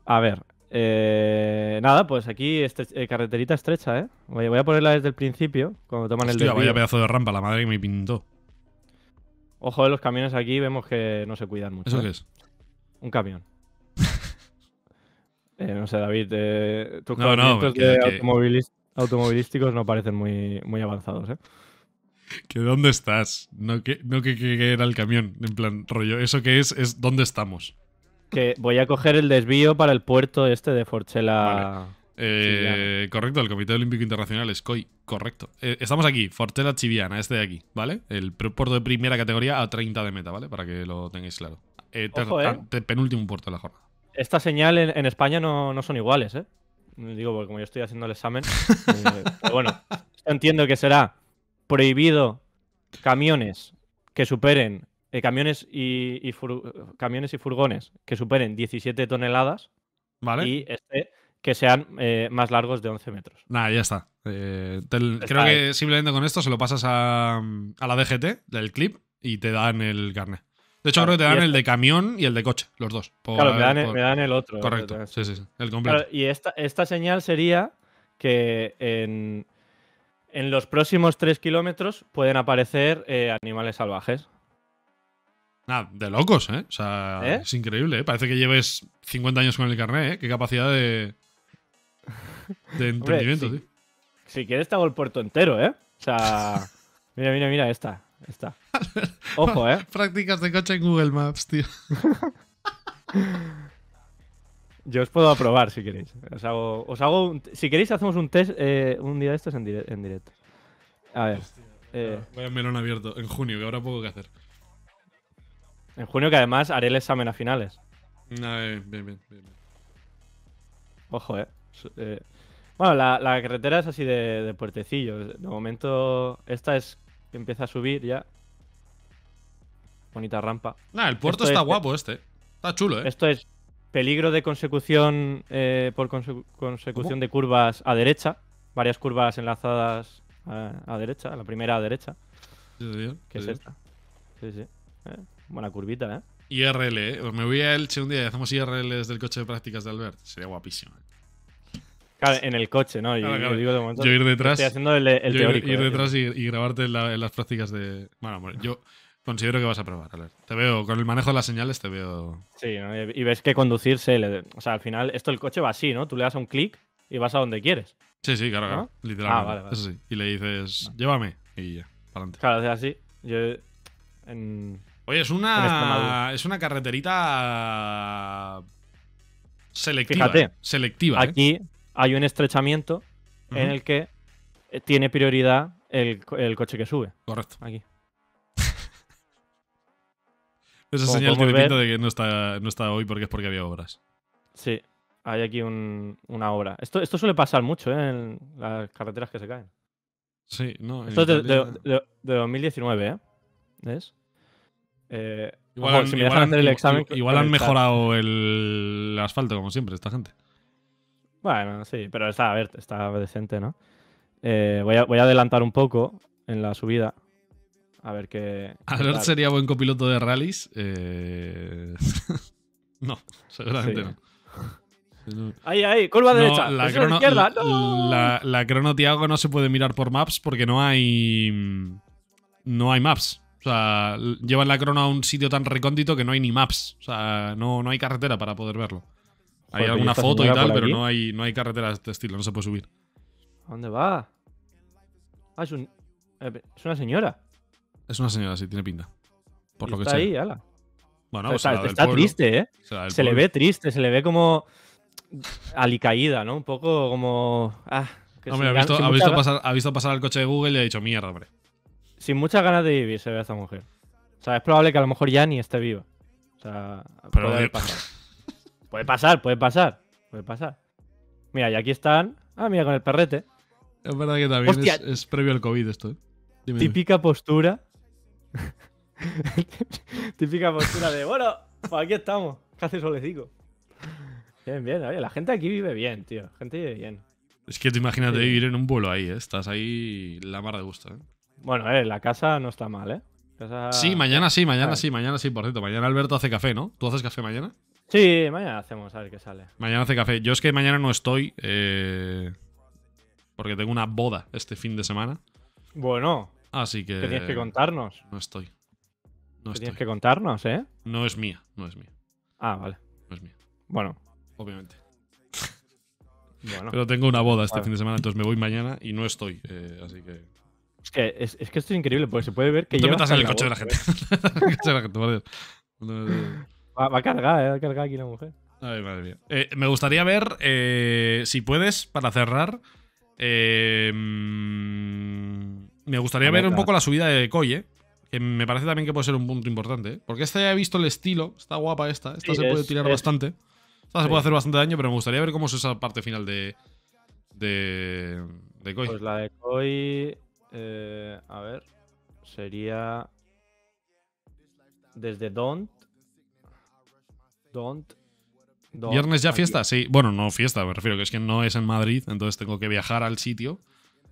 A ver, eh, nada, pues aquí este- eh, carreterita estrecha, ¿eh? Voy, voy a ponerla desde el principio, cuando toman el Hostia, desvío. vaya pedazo de rampa, la madre que me pintó. Ojo de los camiones aquí, vemos que no se cuidan mucho. ¿Eso ¿eh? qué es? Un camión. Eh, no sé, David, tus No, no, conocimientos que- de que- automovilísticos no parecen muy, muy avanzados, ¿eh? ¿Que dónde estás? No que, no que, que- que era el camión. En plan, rollo. ¿Eso que es? Es dónde estamos. Que voy a coger el desvío para el puerto este de Forchella. Eh, correcto, el Comité Olímpico Internacional, SCOI. Correcto. Eh, estamos aquí, Fortella Chiviana, este de aquí, ¿vale? El puerto de primera categoría a 30 de meta, ¿vale? Para que lo tengáis claro. Eh, te- penúltimo puerto de la jornada. Esta señal en, en España no, no son iguales, ¿eh? Digo, porque como yo estoy haciendo el examen. pero bueno, entiendo que será prohibido camiones que superen. Eh, camiones, y, y fur- camiones y furgones que superen 17 toneladas ¿Vale? y este que sean eh, más largos de 11 metros. Nada, ya está. Eh, te- Está creo ahí. que simplemente con esto se lo pasas a, a la DGT del clip y te dan el carnet. De hecho, Claro, creo que te dan el de camión y el de coche, los dos. por- Claro, me dan, el- por- me dan el otro. Correcto, sí, sí, sí. El completo. Claro, y esta, esta señal sería que en, en los próximos 3 kilómetros pueden aparecer eh, animales salvajes. Nada, de locos, ¿eh? O sea, ¿Eh? es increíble, ¿eh? Parece que lleves 50 años con el carnet, ¿eh? Qué capacidad de. de entendimiento, sí. tío. Si quieres te hago el puerto entero, ¿eh? O sea, mira, mira, mira esta. esta. Ojo, ¿eh? Prácticas de coche en Google Maps, tío. Yo os puedo aprobar si queréis. Os hago, os hago un- si queréis hacemos un test eh, un día de estos en, dire- en directo. A ver. eh, Vaya melón abierto en junio, que habrá poco que hacer. En junio que además haré el examen a finales. Nah, eh, bien, bien, bien. bien. Ojo, eh. Eh, Bueno, la, la carretera es así de, de puertecillo. De momento, esta es que empieza a subir ya. Bonita rampa. Nah, el puerto Esto está es- guapo este. Está chulo, ¿eh? Esto es peligro de consecución eh, por conse- consecución de curvas a derecha. Varias curvas enlazadas a, a derecha. La primera a derecha, Sí, señor, que sí, es esta. Sí, sí. Eh, Buena curvita, ¿eh? IRL, ¿eh? Pues me voy a Elche un día y hacemos IRLs del coche de prácticas de Albert. Sería guapísimo. ¿eh? Claro, en el coche, ¿no? Yo, Claro, claro. digo de momento. Yo ir detrás. Estoy haciendo el, el Yo teórico. ir, ¿eh? detrás y, y grabarte en, la- en las prácticas de. Bueno, hombre, yo considero que vas a probar, Albert. Te veo, con el manejo de las señales, te veo. Sí, ¿no? y ves que conducirse. le- O sea, al final, esto el coche va así, ¿no? Tú le das a un clic y vas a donde quieres. Sí, sí, claro, claro. ¿No? Literalmente. Ah, vale, vale. Eso sí. Y le dices, llévame. Y ya, para adelante. Claro, haces así. Yo. En... Oye, es una. Es una carreterita. Selectiva. Fíjate, ¿eh? Selectiva. ¿eh? Aquí hay un estrechamiento en el que eh, tiene prioridad el, el coche que sube. Correcto. Aquí. Esa señal que pinta de que no está, no está hoy porque es porque había obras. Sí, hay aquí un- una obra. Esto, esto suele pasar mucho ¿eh? en las carreteras que se caen. Sí, no. Esto es de, de- de- de 2019, ¿eh? ¿Ves? Eh, Igual, ojo, han, si me igual hacer el examen. igual han mejorado el asfalto, como siempre, esta gente. Bueno, sí, pero está, a ver, está decente, ¿no? Eh, voy, a, voy a adelantar un poco en la subida. A ver qué. Albert sería buen copiloto de rallies. eh, no, seguramente Sí. no. Ahí, ahí, curva No, derecha. la, crono, izquierda. la- ¡no! la- la crono Tiago no se puede mirar por maps porque no hay. No hay maps. O sea, llevan la crono a un sitio tan recóndito que no hay ni maps. O sea, no, no hay carretera para poder verlo. Hay Joder, ¿y alguna foto y tal, pero no hay, no hay carretera de este estilo, no se puede subir. ¿A dónde va? Ah, es, un, eh, es una señora. Es una señora, sí, tiene pinta. Por Y lo que está sea. ahí, ala. Bueno, pues está será del está triste, ¿eh? será del Se le ve triste, se le ve como alicaída, ¿no? Un poco como... Ah, que Hombre, ha visto, ha, visto pasar, ha visto pasar el coche de Google y ha dicho mierda, hombre. Sin muchas ganas de vivir se ve a esta mujer. O sea, es probable que a lo mejor ya ni esté viva. O sea, Pero puede, pasado. puede pasar, puede pasar, puede pasar. Mira, y aquí están. Ah, mira, con el perrete. Es verdad que también es, es previo al COVID esto, ¿eh? Dime, dime. Típica postura. Típica postura de, bueno, pues aquí estamos. ¿Qué hace solecico? Bien, bien. Oye, la gente aquí vive bien, tío. La gente vive bien. Es que te imagínate Sí. vivir en un pueblo ahí, ¿eh? Estás ahí la mar de gusto, ¿eh? Bueno, eh, la casa no está mal, ¿eh? Casa- Sí, mañana sí, mañana sí, mañana sí, por cierto. Mañana Alberto hace café, ¿no? ¿Tú haces café mañana? Sí, mañana hacemos a ver qué sale. Mañana hace café. Yo es que mañana no estoy, eh, porque tengo una boda este fin de semana. Bueno, Así que. ¿qué tienes que contarnos? No estoy. No ¿Qué estoy. tienes que contarnos, eh? No es mía, no es mía, Ah, vale. no es mía, Bueno, obviamente. bueno. Pero tengo una boda este Vale. fin de semana, entonces me voy mañana y no estoy. eh, así que. Es que, es, es que esto es increíble porque se puede ver que No te metas en el hasta coche de la voz, gente. En el coche de la gente, por Dios. ¿eh? Va, va a cargar, eh, va a cargar aquí la mujer. Ay, madre mía. Eh, me gustaría ver, eh, si puedes, para cerrar. eh, mm, me gustaría ver un poco la subida de Koi, ¿eh? Que me parece también que puede ser un punto importante. ¿eh? Porque esta ya he visto el estilo. Está guapa esta. Esta Sí, se puede tirar es- bastante. Esta se puede hacer bastante daño, pero me gustaría ver cómo es esa parte final de. De. De Koi. Pues la de Koi. Eh, a ver. Sería. Desde Don't. Don't. Don't, ¿Viernes ya aquí. fiesta? Sí. Bueno, no fiesta, me refiero, que es que no es en Madrid, entonces tengo que viajar al sitio.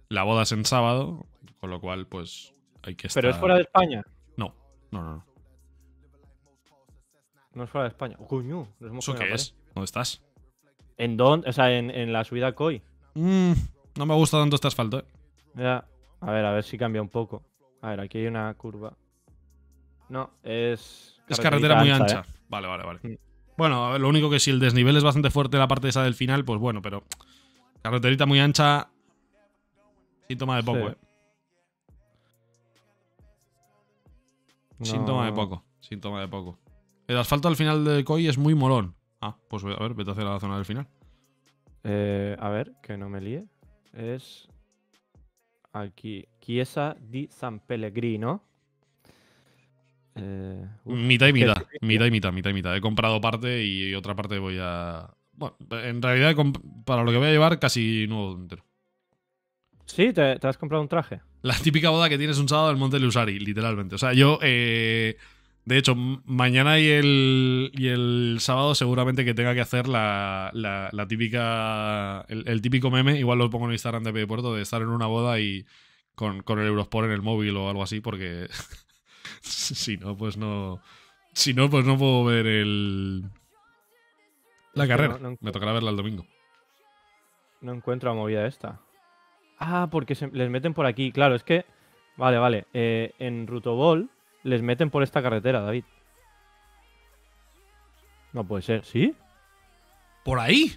La boda es en sábado, con lo cual, pues. Hay que estar. Pero es fuera de España. No, no, no. no. No es fuera de España. Oh, coño, ¿Eso qué es? ¿Dónde estás? En Don't, o sea, en, en la subida a Koi. Mm, no me gusta tanto este asfalto, ¿eh? Ya. A ver, a ver si cambia un poco. A ver, aquí hay una curva. No, es. Es carretera muy ancha. ¿eh? Vale, vale, vale. Bueno, a ver, lo único que si el desnivel es bastante fuerte la parte esa del final, pues bueno, pero. Carreterita muy ancha. Síntoma de poco, Sí. ¿eh? Síntoma de poco. Síntoma de poco. El asfalto al final de Koi es muy molón. Ah, pues a ver, vete hacia la zona del final. Eh, a ver, que no me líe. Es. Aquí. Chiesa di San Pellegrino. Eh, uf, mitad y mitad. Mitad y mitad, mitad y mitad. He comprado parte y otra parte voy a. Bueno, en realidad, para lo que voy a llevar, casi nuevo entero. Sí, ¿Te, te has comprado un traje. La típica boda que tienes un sábado en Monte Lusari, literalmente. O sea, yo, eh, de hecho, mañana y el, y el sábado seguramente que tenga que hacer la, la- la típica, el, el típico meme, igual lo pongo en Instagram de Pepe Puerto, de estar en una boda y con, con el Eurosport en el móvil o algo así, porque si no, pues no, si no, pues no puedo ver el... La carrera. no- no Me tocará verla el domingo. No encuentro la movida esta. Ah, porque se- les meten por aquí. Claro, es que. Vale, vale. eh, en Rutobol les meten por esta carretera, David. No puede ser. ¿Sí? ¿Por ahí?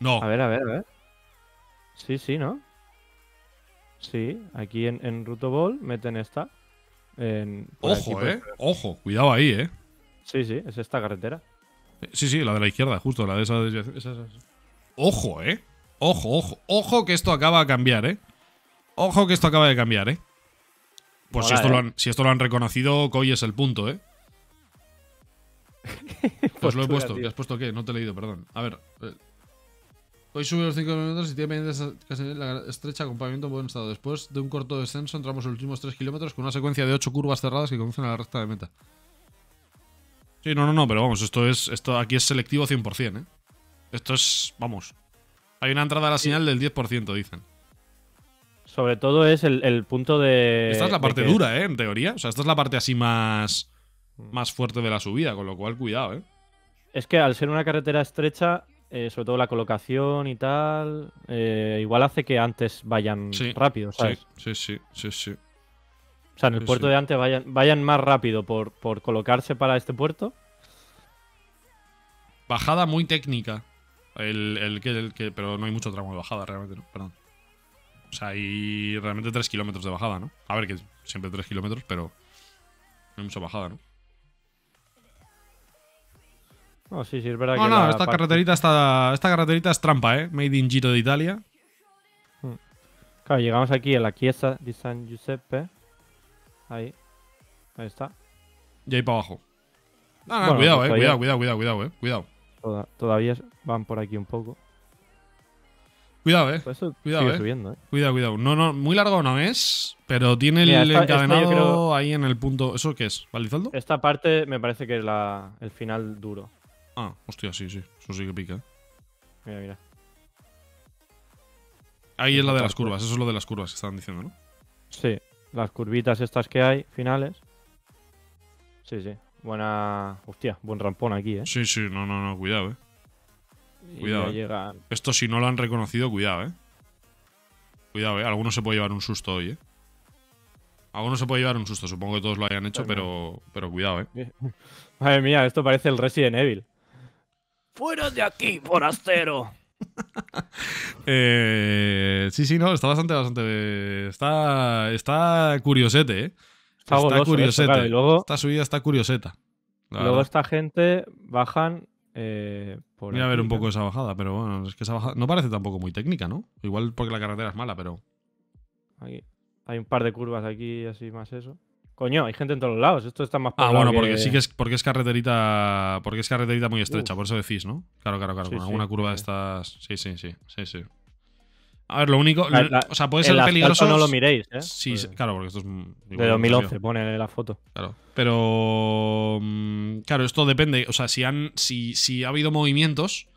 No. A ver, a ver, a ver. Sí, sí, ¿no? Sí, aquí en, en Rutobol meten esta. En, aquí, Ojo, eh. Ojo, cuidado ahí, eh. Sí, sí, es esta carretera. Sí, sí, la de la izquierda, justo, la de esa desviación. esa- esa- Ojo, eh. Ojo, ojo. Ojo que esto acaba de cambiar, eh. Ojo que esto acaba de cambiar, eh. Pues si, esto lo ¿eh? han, si esto lo han reconocido, Koi es el punto, eh. Pues lo he puesto. ¿Qué has puesto qué? No te he leído, perdón. A ver. eh. Koi sube los 5 kilómetros y tiene pendientes casi la estrecha acompañamiento en buen estado. Después de un corto descenso, entramos en los últimos 3 kilómetros con una secuencia de 8 curvas cerradas que conducen a la recta de meta. Sí, no, no, no, pero vamos, esto es. Esto aquí es selectivo 100%, ¿eh? Esto es. Vamos. Hay una entrada a la señal del 10%, dicen. Sobre todo es el, el punto de. Esta es la parte que- dura, ¿eh? En teoría. O sea, esta es la parte así más, más fuerte de la subida, con lo cual cuidado, ¿eh? Es que al ser una carretera estrecha, eh, sobre todo la colocación y tal, eh, igual hace que antes vayan Sí, rápido, ¿sabes? Sí, sí, sí, sí, sí. O sea, en el sí, puerto sí. de antes vayan, vayan más rápido por, por colocarse para este puerto. Bajada muy técnica. El, el que, el que, pero no hay mucho tramo de bajada, realmente, ¿no? Perdón. O sea, hay realmente 3 kilómetros de bajada, ¿no? A ver, que siempre 3 kilómetros, pero no hay mucha bajada, ¿no? No, sí, sí, es verdad No, que. no, la esta parte- carreterita, está, esta carreterita es trampa, ¿eh? Made in Giro de Italia. Claro, llegamos aquí a la Chiesa di San Giuseppe. Ahí. Ahí está. Y ahí para abajo. No, no, Bueno, cuidado, pues eh. todavía- Cuidado, cuidado, cuidado, cuidado, eh. Cuidado. Toda- todavía van por aquí un poco. Cuidado, eh. Pues Cuidado, sigue eh. subiendo, ¿eh? Cuidado, cuidado. No, no, muy largo no es, pero tiene el Mira, esta- esta yo encadenado creo- ahí en el punto. ¿Eso qué es? ¿Valdizoldo? Esta parte me parece que es la, el final duro. Ah, hostia, sí, sí. Eso sí que pica. eh. Mira, mira. Ahí es la de las curvas, eso es lo de las curvas que estaban diciendo, ¿no? Sí, las curvitas estas que hay, finales. Sí, sí. Buena. Hostia, buen rampón aquí, ¿eh? Sí, sí, no, no, no, cuidado, eh. Cuidado, eh. Esto si no lo han reconocido, cuidado, eh. Cuidado, eh. Alguno se puede llevar un susto hoy, eh. Alguno se puede llevar un susto, supongo que todos lo hayan hecho, pero, pero cuidado, eh. Madre mía, esto parece el Resident Evil. ¡Fuera de aquí, forastero! Eh, sí, sí, no, está bastante, bastante. Está, está curiosete, ¿eh? Está curiosete. claro, y luego- Esta subida está curioseta. Luego verdad. esta gente bajan eh, por Mira a ver un poco esa bajada, pero bueno, es que esa bajada no parece tampoco muy técnica, ¿no? Igual porque la carretera es mala, pero. Aquí. Hay un par de curvas aquí, así más eso. Coño, hay gente en todos lados. Esto está más Ah, bueno, que- porque sí que es, porque es carreterita. Porque es carreterita muy estrecha, Uf. por eso decís, ¿no? Claro, claro, claro. Sí, con sí, alguna curva de estas. Sí, sí, sí. Sí, sí. A ver, lo único. La- la- o sea, puede ser peligroso. no lo miréis, ¿eh? Sí, Pues- sí, claro, porque esto es. De 2011, demasiado. pone la foto. Claro. Pero. mm, Claro, esto depende. O sea, si han. Si, si ha habido movimientos.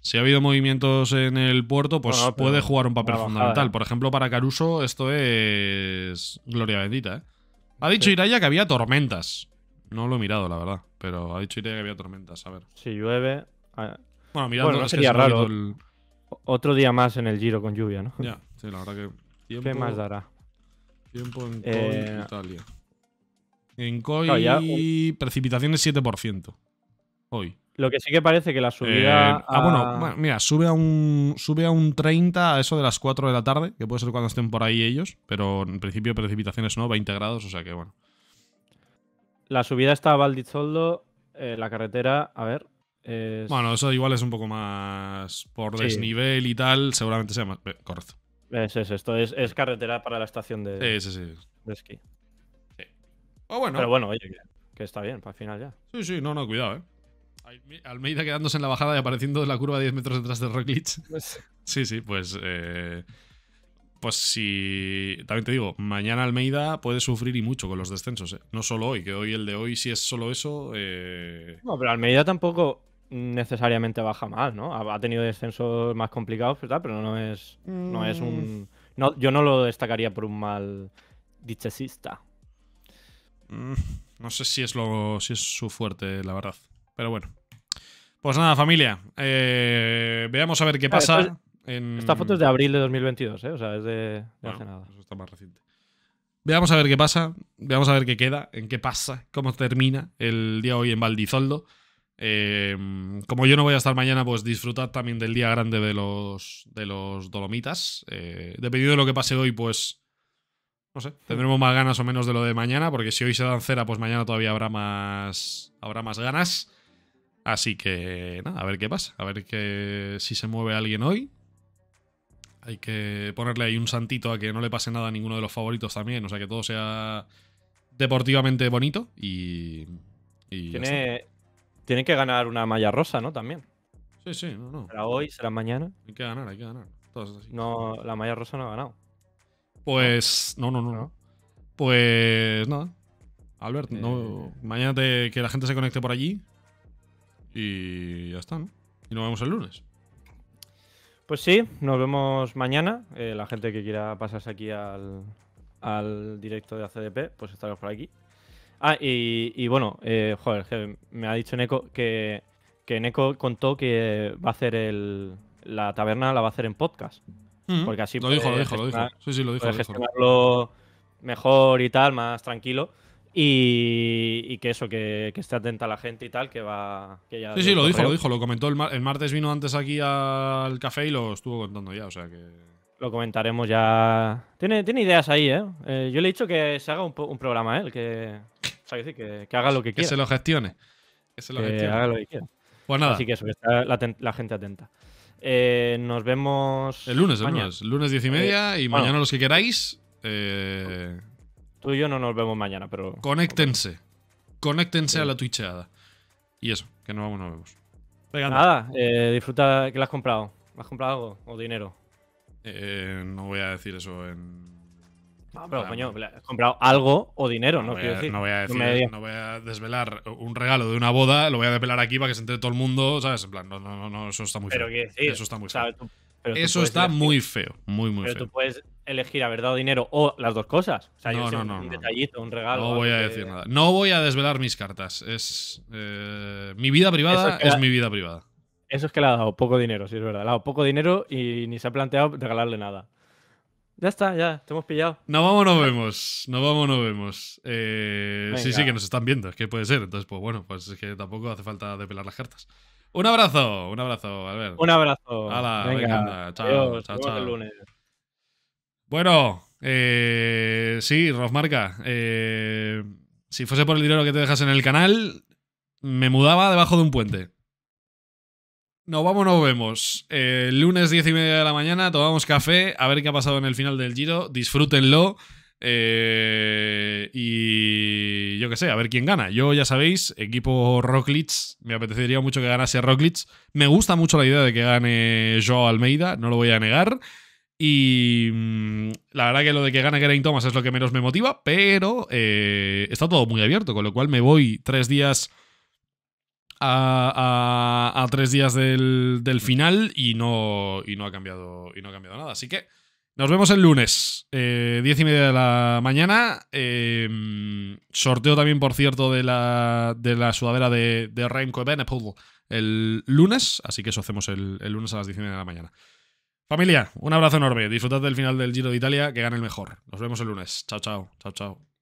Si ha habido movimientos en el puerto, pues No, no, pero puede jugar un papel fundamental. ¿eh? Por ejemplo, para Caruso, esto es. Gloria bendita, ¿eh? Ha dicho Iraya que había tormentas. No lo he mirado, la verdad. Pero ha dicho Iraya que había tormentas. A ver. Si llueve. ah, Bueno, mirando Bueno, no es que sería se raro. el- Otro día más en el giro con lluvia, ¿no? Ya, sí, la verdad que. Tiempo, ¿Qué más dará? Tiempo en Eh, Italia. En COI, claro, ya precipitaciones 7%. Hoy. Lo que sí que parece que la Eh, subida. ah, bueno, a- bueno, mira, sube a un sube a un 30 a eso de las 4 de la tarde, que puede ser cuando estén por ahí ellos, pero en principio precipitaciones no, 20 grados, o sea que bueno. La subida está a Valdizzoldo. eh, la carretera, a ver. Es- Bueno, eso igual es un poco más por Sí. desnivel y tal, seguramente sea más. eh, correcto. Es, es esto, es, es carretera para la estación de, Sí, sí, de esquí. Oh, bueno. Pero bueno, oye, que, que está bien, para el final ya. Sí, sí, no, no, cuidado, eh. Alme- Almeida quedándose en la bajada y apareciendo en la curva 10 metros detrás de Roglic. Sí, sí, pues. eh, pues si. También te digo, mañana Almeida puede sufrir y mucho con los descensos, ¿eh? No solo hoy, que hoy el de hoy, si es solo eso. eh, No, pero Almeida tampoco necesariamente baja más, ¿no? Ha, ha tenido descensos más complicados, pero, tal, pero no es, no es un... No, yo no lo destacaría por un mal dichesista. mm, no sé si es, lo, si es su fuerte, la verdad. Pero bueno. Pues nada, familia. eh, veamos a ver qué Ah, pasa. en- Esta foto es de abril de 2022, ¿eh? O sea, es de, de Bueno, hace nada. Eso está más reciente. Veamos a ver qué pasa. Veamos a ver qué queda, en qué pasa, cómo termina el día hoy en Valdizoldo. Eh, como yo no voy a estar mañana, pues disfrutad también del día grande de los, de los Dolomitas. Eh, dependiendo de lo que pase hoy, pues. No sé, tendremos más ganas o menos de lo de mañana, porque si hoy se dan cera, pues mañana todavía habrá más, habrá más ganas. Así que, nada, a ver qué pasa. A ver que, si se mueve alguien hoy. Hay que ponerle ahí un santito a que no le pase nada a ninguno de los favoritos también. O sea, que todo sea deportivamente bonito y. y. Tiene, tiene que ganar una malla rosa, ¿no? También. Sí, sí, no, no. Será hoy, será mañana. Hay que ganar, hay que ganar. Así. No, la malla rosa no ha ganado. Pues. No, no, no. no. Pues nada. Albert, no, mañana te- que la gente se conecte por allí. Y ya está, ¿no? Y nos vemos el lunes. Pues sí, nos vemos mañana. Eh, la gente que quiera pasarse aquí al, al directo de ACDP, pues estaremos por aquí. Ah, y, y bueno, eh, joder, que me ha dicho Neko que, que Neko contó que va a hacer el, la taberna, la va a hacer en podcast. Mm, Porque así lo dijo, lo dijo, lo dijo. Sí, sí, lo dijo. Lo gestionarlo mejor y tal, más tranquilo. Y, y que eso, que, que esté atenta a la gente y tal, que va. Que ya Sí, sí, lo dijo, lo dijo. Lo comentó el, mar- el martes, vino antes aquí al café y lo estuvo contando ya, o sea que. Lo comentaremos ya. Tiene, tiene ideas ahí, ¿eh? Eh, Yo le he dicho que se haga un, programa, ¿eh? El que, o sea, que, sí, que, que haga lo que Que quiera. se lo gestione. Que se lo que gestione. haga lo que quiera. Pues nada, Así que eso, que está la, la gente atenta. Eh, nos vemos. el lunes, el mañana. lunes. Lunes diez y media y bueno. mañana los que queráis. eh, Tú y yo no nos vemos mañana, pero. conéctense. Conéctense Sí. a la twitcheada. Y eso, que nos vamos, nos vemos. Venga. Nada, eh, disfruta. ¿Qué le has comprado? ¿Le has comprado algo? ¿O dinero? Eh, no voy a decir eso en. No, pero coño, has comprado algo o dinero, no, voy quiero a, decir. no voy a decir, me no voy a desvelar un regalo de una boda, lo voy a desvelar aquí para que se entere todo el mundo, ¿sabes? En plan, no, no, no, eso está muy Pero feo. decir, Eso está muy feo. tú- pero Eso está muy feo, muy, muy Pero feo. tú puedes elegir haber dado dinero o las dos cosas. O sea, yo No, qué sé, no, un, detallito, un regalo. No voy a que- decir nada. No voy a desvelar mis cartas. Es eh, mi vida privada es mi vida privada. Eso es que le ha dado poco dinero, sí, es verdad. Le ha dado poco dinero y ni se ha planteado regalarle nada. Ya está, ya, te hemos pillado. No vamos, no vemos. No vamos, no vemos. Eh, sí, sí, que nos están viendo. Es que puede ser. Entonces, pues bueno, pues es que tampoco hace falta depelar las cartas. Un abrazo, un abrazo, Albert. Un abrazo. Hala, venga, venga, anda, chao, adiós, chao, el chao. lunes. Bueno, eh, sí, Rosmarca. Eh, si fuese por el dinero que te dejas en el canal, me mudaba debajo de un puente. Nos vamos, nos vemos. Eh, lunes 10 y media de la mañana, tomamos café, a ver qué ha pasado en el final del giro. Disfrútenlo. eh, y yo qué sé, a ver quién gana. Yo ya sabéis, equipo Rocklitz, me apetecería mucho que ganase Rocklitz. Me gusta mucho la idea de que gane Joao Almeida, no lo voy a negar. Y mm, la verdad que lo de que gane Geraint Thomas es lo que menos me motiva, pero eh, está todo muy abierto, con lo cual me voy tres días a, tres días del, final y no, y, no ha cambiado, y no ha cambiado nada. Así que nos vemos el lunes, eh, diez y media de la mañana. Eh, sorteo también, por cierto, de la, de la sudadera de, de Evenepoel el lunes, así que eso hacemos el, el lunes a las diez y media de la mañana. Familia, un abrazo enorme. Disfrutad del final del Giro de Italia, que gane el mejor. Nos vemos el lunes. Chao, chao. Chao, chao.